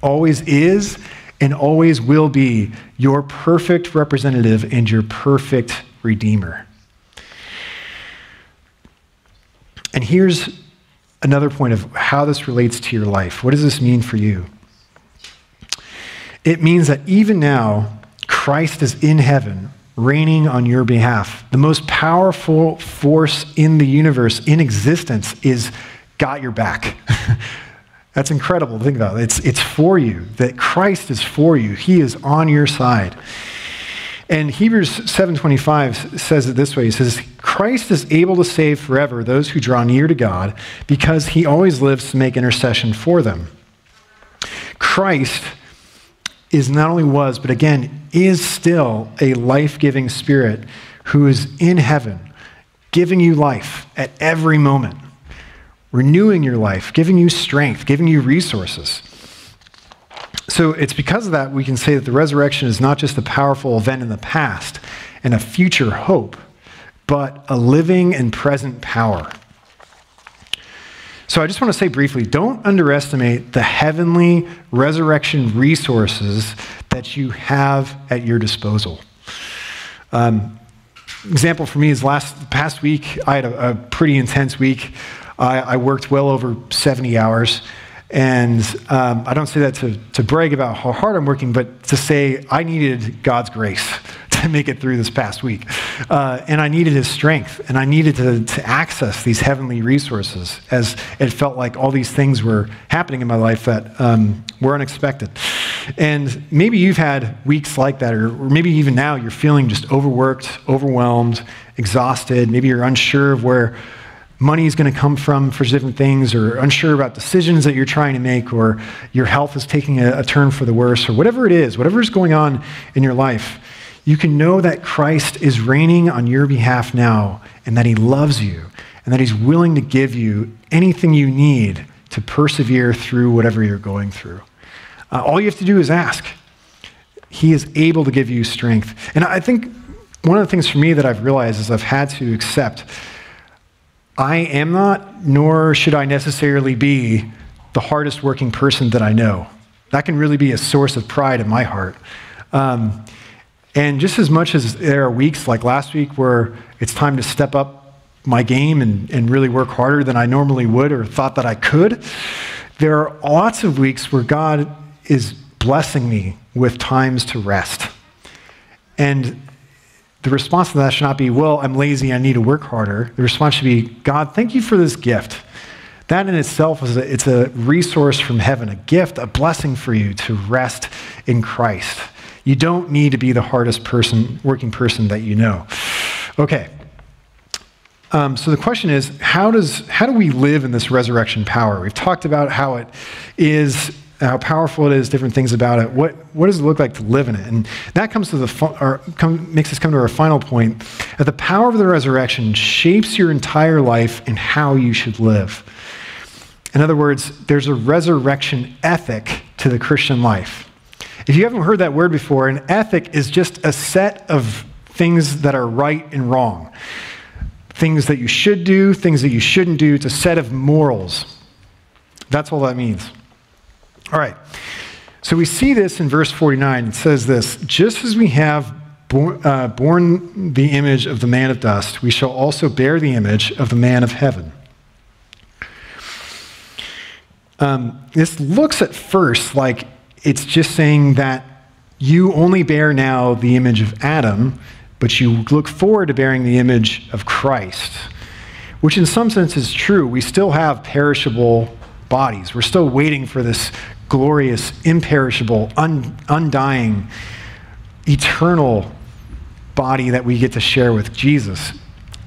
always is, and always will be your perfect representative and your perfect redeemer. And here's another point of how this relates to your life. What does this mean for you? It means that even now, Christ is in heaven, reigning on your behalf. The most powerful force in the universe, in existence, is got your back. That's incredible to think about. It's, it's for you, that Christ is for you. He is on your side. And Hebrews 7:25 says it this way. He says, "Christ is able to save forever those who draw near to God, because he always lives to make intercession for them." Christ is not only was, but again, is still a life-giving spirit who is in heaven, giving you life at every moment, renewing your life, giving you strength, giving you resources. So it's because of that we can say that the resurrection is not just a powerful event in the past and a future hope, but a living and present power. So I just want to say briefly don't underestimate the heavenly resurrection resources that you have at your disposal. Um, example for me is last past week, I had a, a pretty intense week. I, I worked well over 70 hours. And um, I don't say that to, to brag about how hard I'm working, but to say I needed God's grace to make it through this past week. Uh, and I needed his strength, and I needed to, to access these heavenly resources as it felt like all these things were happening in my life that um, were unexpected. And maybe you've had weeks like that, or, or maybe even now you're feeling just overworked, overwhelmed, exhausted. Maybe you're unsure of where money is going to come from for different things, or unsure about decisions that you're trying to make, or your health is taking a, a turn for the worse, or whatever it is, whatever is going on in your life, you can know that Christ is reigning on your behalf now, and that he loves you, and that he's willing to give you anything you need to persevere through whatever you're going through. Uh, all you have to do is ask. He is able to give you strength. And I think one of the things for me that I've realized is I've had to accept I am not, nor should I necessarily be, the hardest working person that I know. That can really be a source of pride in my heart. Um, and just as much as there are weeks like last week where it's time to step up my game and, and really work harder than I normally would or thought that I could, there are lots of weeks where God is blessing me with times to rest. And the response to that should not be, well, I'm lazy, I need to work harder. The response should be, God, thank you for this gift. That in itself is a, it's a resource from heaven, a gift, a blessing for you to rest in Christ. You don't need to be the hardest person, working person that you know. Okay. Um, so the question is, how does how do we live in this resurrection power? We've talked about how it is, how powerful it is, different things about it. What what does it look like to live in it? And that comes to the or come, makes us come to our final point: that the power of the resurrection shapes your entire life and how you should live. In other words, there's a resurrection ethic to the Christian life. If you haven't heard that word before, an ethic is just a set of things that are right and wrong. Things that you should do, things that you shouldn't do. It's a set of morals. That's all that means. All right. So we see this in verse 49. It says this Just as we have born, uh, borne the image of the man of dust, we shall also bear the image of the man of heaven. Um, this looks at first like it's just saying that you only bear now the image of Adam, but you look forward to bearing the image of Christ, which in some sense is true. We still have perishable bodies. We're still waiting for this glorious, imperishable, un- undying, eternal body that we get to share with Jesus.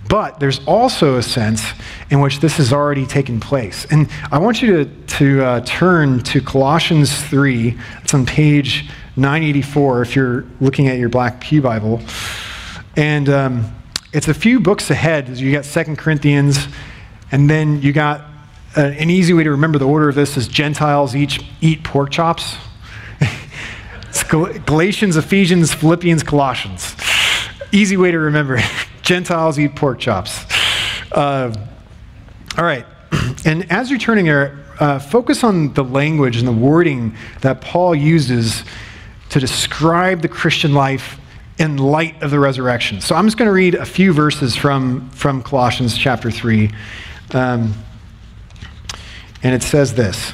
But there's also a sense in which this has already taken place. And I want you to, to uh, turn to Colossians 3. It's on page 984 if you're looking at your Black Pew Bible. And um, it's a few books ahead. You got Second Corinthians, and then you got uh, an easy way to remember the order of this is Gentiles each eat pork chops. Gal- Galatians, Ephesians, Philippians, Colossians. Easy way to remember. Gentiles eat pork chops. Uh, all right. And as you're turning there, uh, focus on the language and the wording that Paul uses to describe the Christian life in light of the resurrection. So I'm just going to read a few verses from, from Colossians chapter 3. Um, and it says this.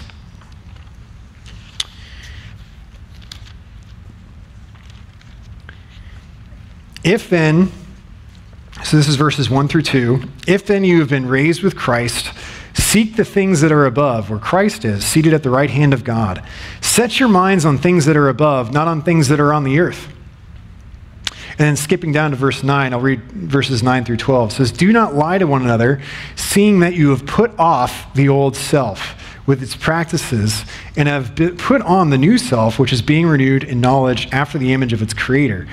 If then, so this is verses 1 through 2. If then you have been raised with Christ, seek the things that are above, where Christ is, seated at the right hand of God. Set your minds on things that are above, not on things that are on the earth. And then skipping down to verse 9, I'll read verses 9 through 12. It says, Do not lie to one another, seeing that you have put off the old self with its practices and have put on the new self, which is being renewed in knowledge after the image of its creator.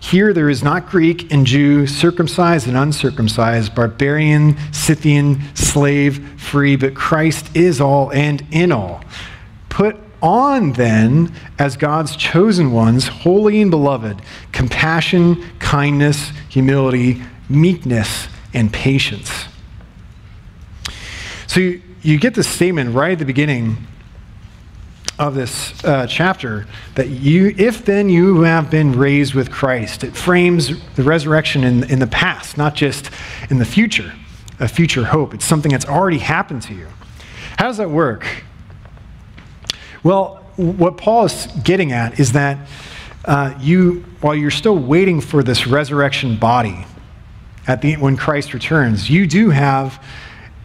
Here there is not Greek and Jew, circumcised and uncircumcised, barbarian, Scythian, slave, free, but Christ is all and in all. Put on then, as God's chosen ones, holy and beloved, compassion, kindness, humility, meekness, and patience. So you, you get this statement right at the beginning of this uh, chapter that you, if then you have been raised with Christ, it frames the resurrection in, in the past, not just in the future, a future hope. It's something that's already happened to you. How does that work? Well, what Paul is getting at is that uh, you, while you're still waiting for this resurrection body, at the when Christ returns, you do have,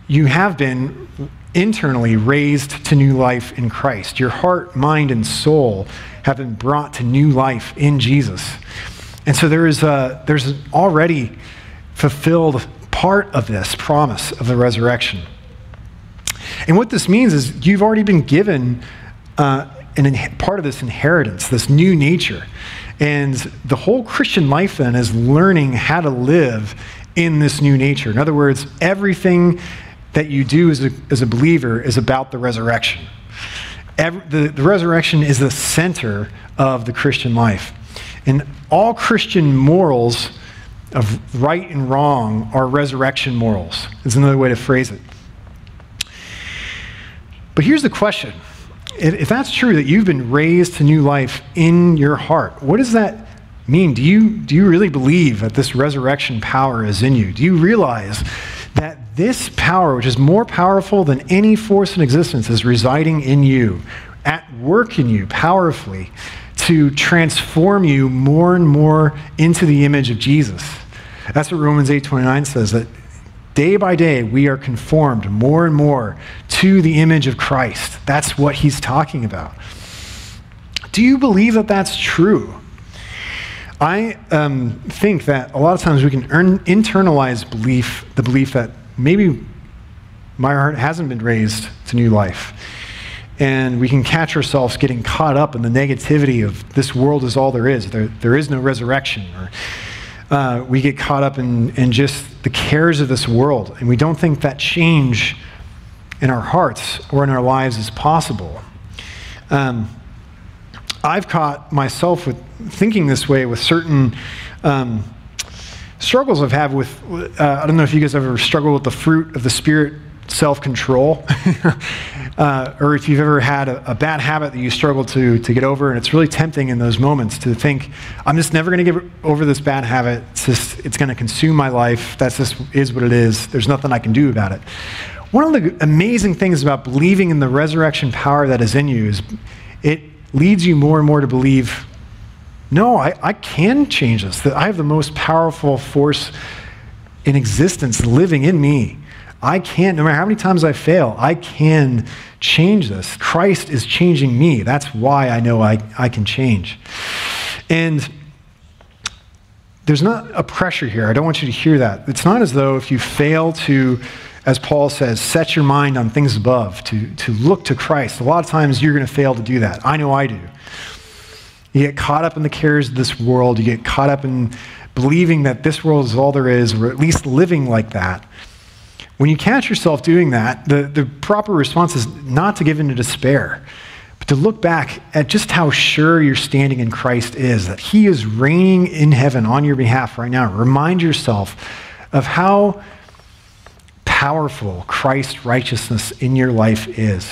you have been internally raised to new life in Christ. Your heart, mind, and soul have been brought to new life in Jesus. And so there is a, there's an already fulfilled part of this promise of the resurrection. And what this means is you've already been given uh, an in- part of this inheritance, this new nature. And the whole Christian life then is learning how to live in this new nature. In other words, everything that you do as a, as a believer is about the resurrection. Every, the, the resurrection is the center of the Christian life. And all Christian morals of right and wrong are resurrection morals, is another way to phrase it. But here's the question if, that's true that you've been raised to new life in your heart, what does that mean? Do you, do you really believe that this resurrection power is in you? Do you realize that this power, which is more powerful than any force in existence, is residing in you, at work in you powerfully to transform you more and more into the image of Jesus? That's what Romans 8:29 says that day by day we are conformed more and more to the image of Christ. That's what he's talking about. Do you believe that that's true? I um, think that a lot of times we can earn, internalize belief, the belief that maybe my heart hasn't been raised to new life. And we can catch ourselves getting caught up in the negativity of this world is all there is. There, there is no resurrection. Or uh, we get caught up in, in just the cares of this world. And we don't think that change in our hearts or in our lives is possible. Um, I've caught myself with thinking this way with certain um, struggles I've had with. Uh, I don't know if you guys ever struggled with the fruit of the spirit, self control, uh, or if you've ever had a, a, bad habit that you struggle to to get over, and it's really tempting in those moments to think, I'm just never going to get over this bad habit. It's just it's going to consume my life. That's just is what it is. There's nothing I can do about it. One of the amazing things about believing in the resurrection power that is in you is it leads you more and more to believe no, I, I can change this, that I have the most powerful force in existence living in me. I can't, no matter how many times I fail, I can change this. Christ is changing me. That's why I know I, I can change. And there's not a pressure here. I don't want you to hear that. It's not as though if you fail to, as Paul says, set your mind on things above, to, to look to Christ. A lot of times you're going to fail to do that. I know I do. You get caught up in the cares of this world. You get caught up in believing that this world is all there is, or at least living like that. When you catch yourself doing that, the, the proper response is not to give in to despair, but to look back at just how sure your standing in Christ is, that He is reigning in heaven on your behalf right now. Remind yourself of how powerful Christ's righteousness in your life is.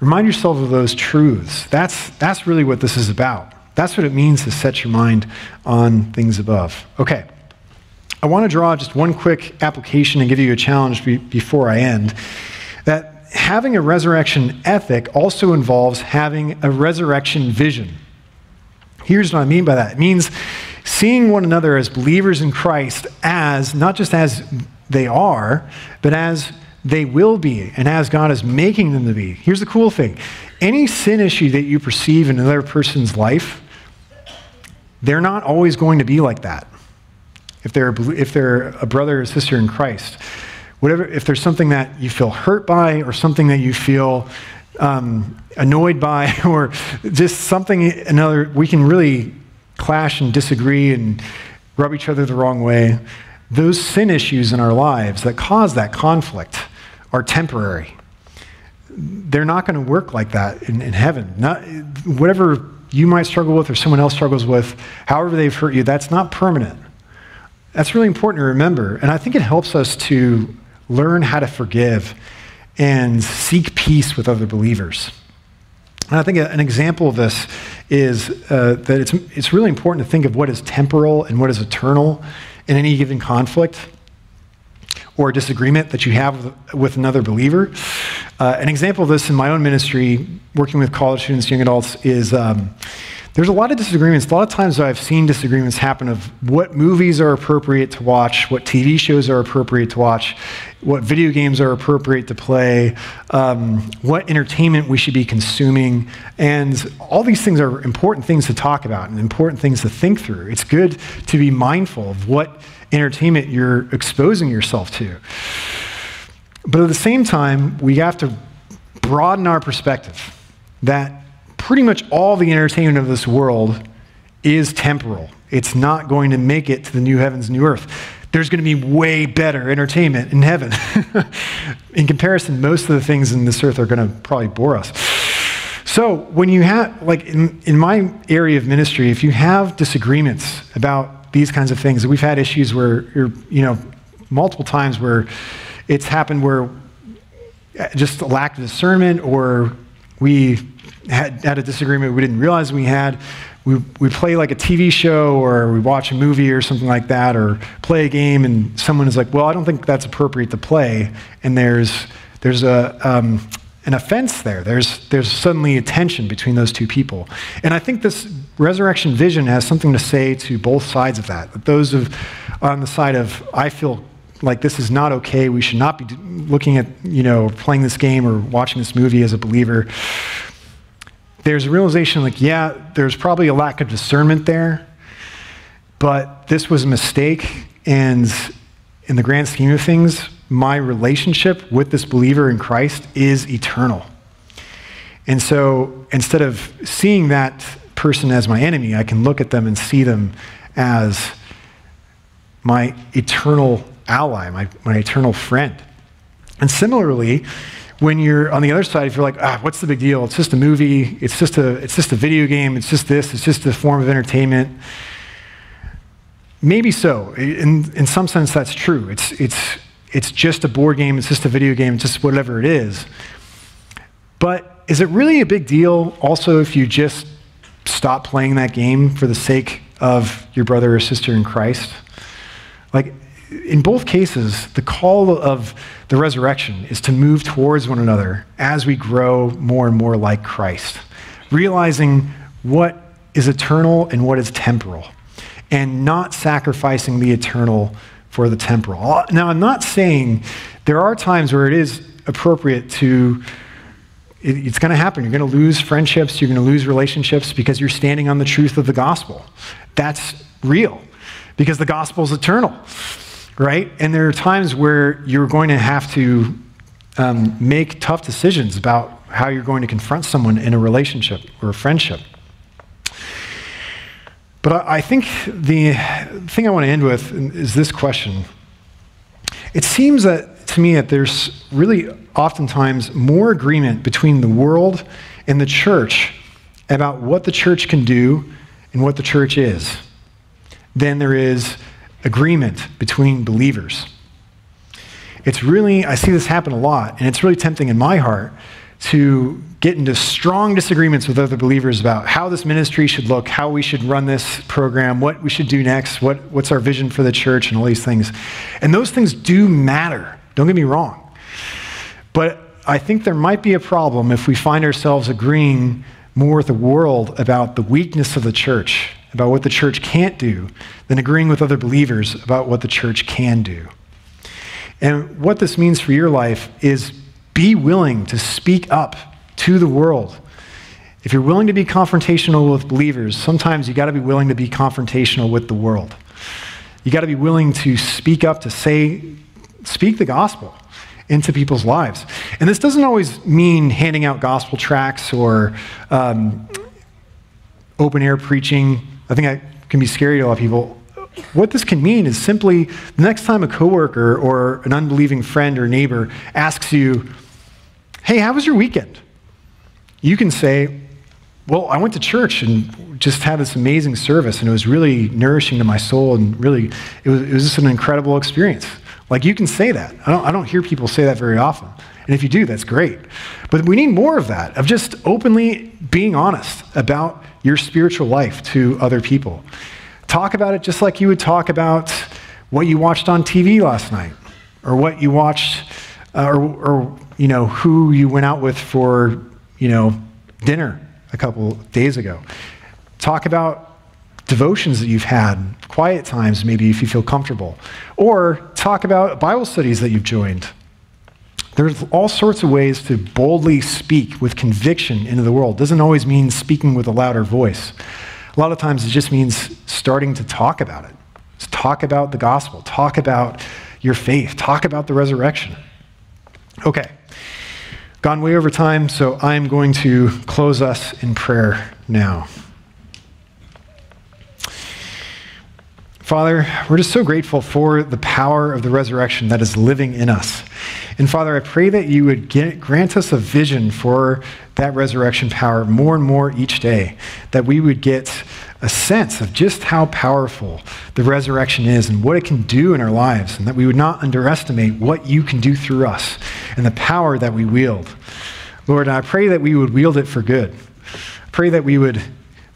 Remind yourself of those truths. That's, that's really what this is about. That's what it means to set your mind on things above. Okay. I want to draw just one quick application and give you a challenge be, before I end. That having a resurrection ethic also involves having a resurrection vision. Here's what I mean by that it means seeing one another as believers in Christ as, not just as they are, but as they will be and as God is making them to be. Here's the cool thing any sin issue that you perceive in another person's life, they're not always going to be like that. If they're, a, if they're a brother or sister in Christ, whatever, if there's something that you feel hurt by or something that you feel um, annoyed by or just something another, we can really clash and disagree and rub each other the wrong way. Those sin issues in our lives that cause that conflict are temporary. They're not going to work like that in, in heaven. Not, whatever you might struggle with or someone else struggles with, however they've hurt you, that's not permanent. That's really important to remember. And I think it helps us to learn how to forgive and seek peace with other believers. And I think an example of this is uh, that it's, it's really important to think of what is temporal and what is eternal in any given conflict or disagreement that you have with, another believer. Uh, an example of this in my own ministry, working with college students, young adults, is um, there's a lot of disagreements. A lot of times I've seen disagreements happen of what movies are appropriate to watch, what TV shows are appropriate to watch, what video games are appropriate to play, um, what entertainment we should be consuming. And all these things are important things to talk about and important things to think through. It's good to be mindful of what entertainment you're exposing yourself to. But at the same time, we have to broaden our perspective that pretty much all the entertainment of this world is temporal. It's not going to make it to the new heavens, new earth. There's going to be way better entertainment in heaven. in comparison, most of the things in this earth are going to probably bore us. So, when you have, like in, in my area of ministry, if you have disagreements about these kinds of things, we've had issues where, er, you know, multiple times where it's happened where eh, just a lack of discernment or we had, had a disagreement we didn't realize we had. We, we play like a TV show or we watch a movie or something like that or play a game and someone is like, well, I don't think that's appropriate to play. And there's, there's a, um, an offense there. There's, there's suddenly a tension between those two people. And I think this resurrection vision has something to say to both sides of that. That those of, on the side of, I feel like this is not okay, we should not be looking at, you know, playing this game or watching this movie as a believer there's a realization like, yeah, there's probably a lack of discernment there, but this was a mistake. And in the grand scheme of things, my relationship with this believer in Christ is eternal. And so instead of seeing that person as my enemy, I can look at them and see them as my eternal ally, my, my eternal friend. And similarly, when you're on the other side, if you're like, ah, what's the big deal? It's just a movie. It's just a, it's just a video game. It's just this. It's just a form of entertainment. Maybe so. In, in some sense, that's true. It's, it's, it's just a board game. It's just a video game. It's just whatever it is. But is it really a big deal also if you just stop playing that game for the sake of your brother or sister in Christ? Like, in both cases, the call of the resurrection is to move towards one another as we grow more and more like Christ, realizing what is eternal and what is temporal, and not sacrificing the eternal for the temporal. Uh, now, I'm not saying there are times where it is appropriate to, it- it's going to happen. You're going to lose friendships, you're going to lose relationships because you're standing on the truth of the gospel. That's real because the gospel is eternal, right? And there are times where you're going to have to um, make tough decisions about how you're going to confront someone in a relationship or a friendship. But I I think the thing I want to end with is this question. It seems that to me that there's really oftentimes more agreement between the world and the church about what the church can do and what the church is than there is agreement between believers. It's really, I see this happen a lot, and it's really tempting in my heart to get into strong disagreements with other believers about how this ministry should look, how we should run this program, what we should do next, what, what's our vision for the church, and all these things. And those things do matter. Don't get me wrong. But I think there might be a problem if we find ourselves agreeing more with the world about the weakness of the church, about what the church can't do, than agreeing with other believers about what the church can do. And what this means for your life is be willing to speak up to the world. If you're willing to be confrontational with believers, sometimes you got to be willing to be confrontational with the world. You got to be willing to speak up, to say, speak the gospel into people's lives. And this doesn't always mean handing out gospel tracts or um, open air preaching. I think that can be scary to a lot of people. What this can mean is simply the next time a coworker or an unbelieving friend or neighbor asks you, Hey, how was your weekend? You can say, Well, I went to church and just had this amazing service, and it was really nourishing to my soul, and really, it was, it was just an incredible experience. Like, you can say that. I don't, I don't hear people say that very often. And if you do, that's great. But we need more of that, of just openly being honest about your spiritual life to other people. Talk about it just like you would talk about what you watched on TV last night, or what you watched, uh, or, or you know who you went out with for you know dinner a couple days ago. Talk about devotions that you've had, quiet times maybe if you feel comfortable, or talk about Bible studies that you've joined. There's all sorts of ways to boldly speak with conviction into the world. Doesn't always mean speaking with a louder voice. A lot of times it just means starting to talk about it. Just talk about the gospel, talk about your faith, talk about the resurrection. Okay. Gone way over time, so I'm going to close us in prayer now. Father, we're just so grateful for the power of the resurrection that is living in us. And Father, I pray that you would get, grant us a vision for that resurrection power more and more each day, that we would get a sense of just how powerful the resurrection is and what it can do in our lives, and that we would not underestimate what you can do through us and the power that we wield. Lord, I pray that we would wield it for good. I pray that we would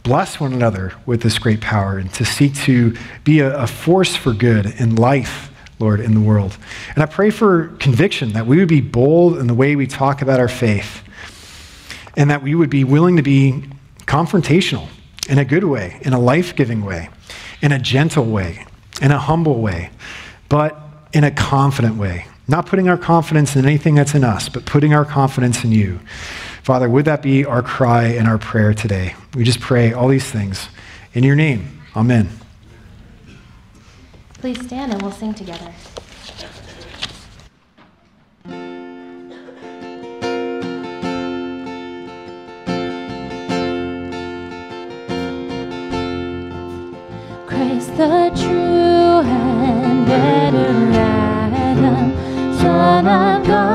bless one another with this great power and to seek to be a, a, force for good in life, Lord, in the world. And I pray for conviction that we would be bold in the way we talk about our faith and that we would be willing to be confrontational in a good way, in a life giving way, in a gentle way, in a humble way, but in a confident way. Not putting our confidence in anything that's in us, but putting our confidence in you. Father, would that be our cry and our prayer today? We just pray all these things in your name. Amen. Please stand and we'll sing together. Christ the true and better Adam, Son of God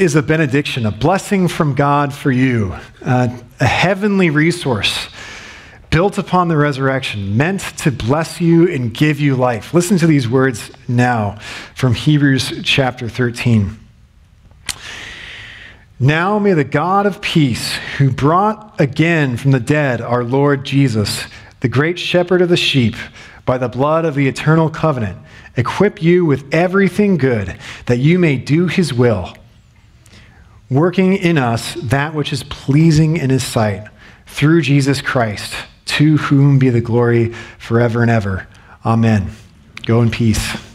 is a benediction, a blessing from God for you, uh, a heavenly resource built upon the resurrection, meant to bless you and give you life. Listen to these words now from Hebrews chapter 13. Now may the God of peace, who brought again from the dead our Lord Jesus, the great shepherd of the sheep, by the blood of the eternal covenant, equip you with everything good, that you may do his will, working in us that which is pleasing in his sight, through Jesus Christ, to whom be the glory forever and ever. Amen. Go in peace.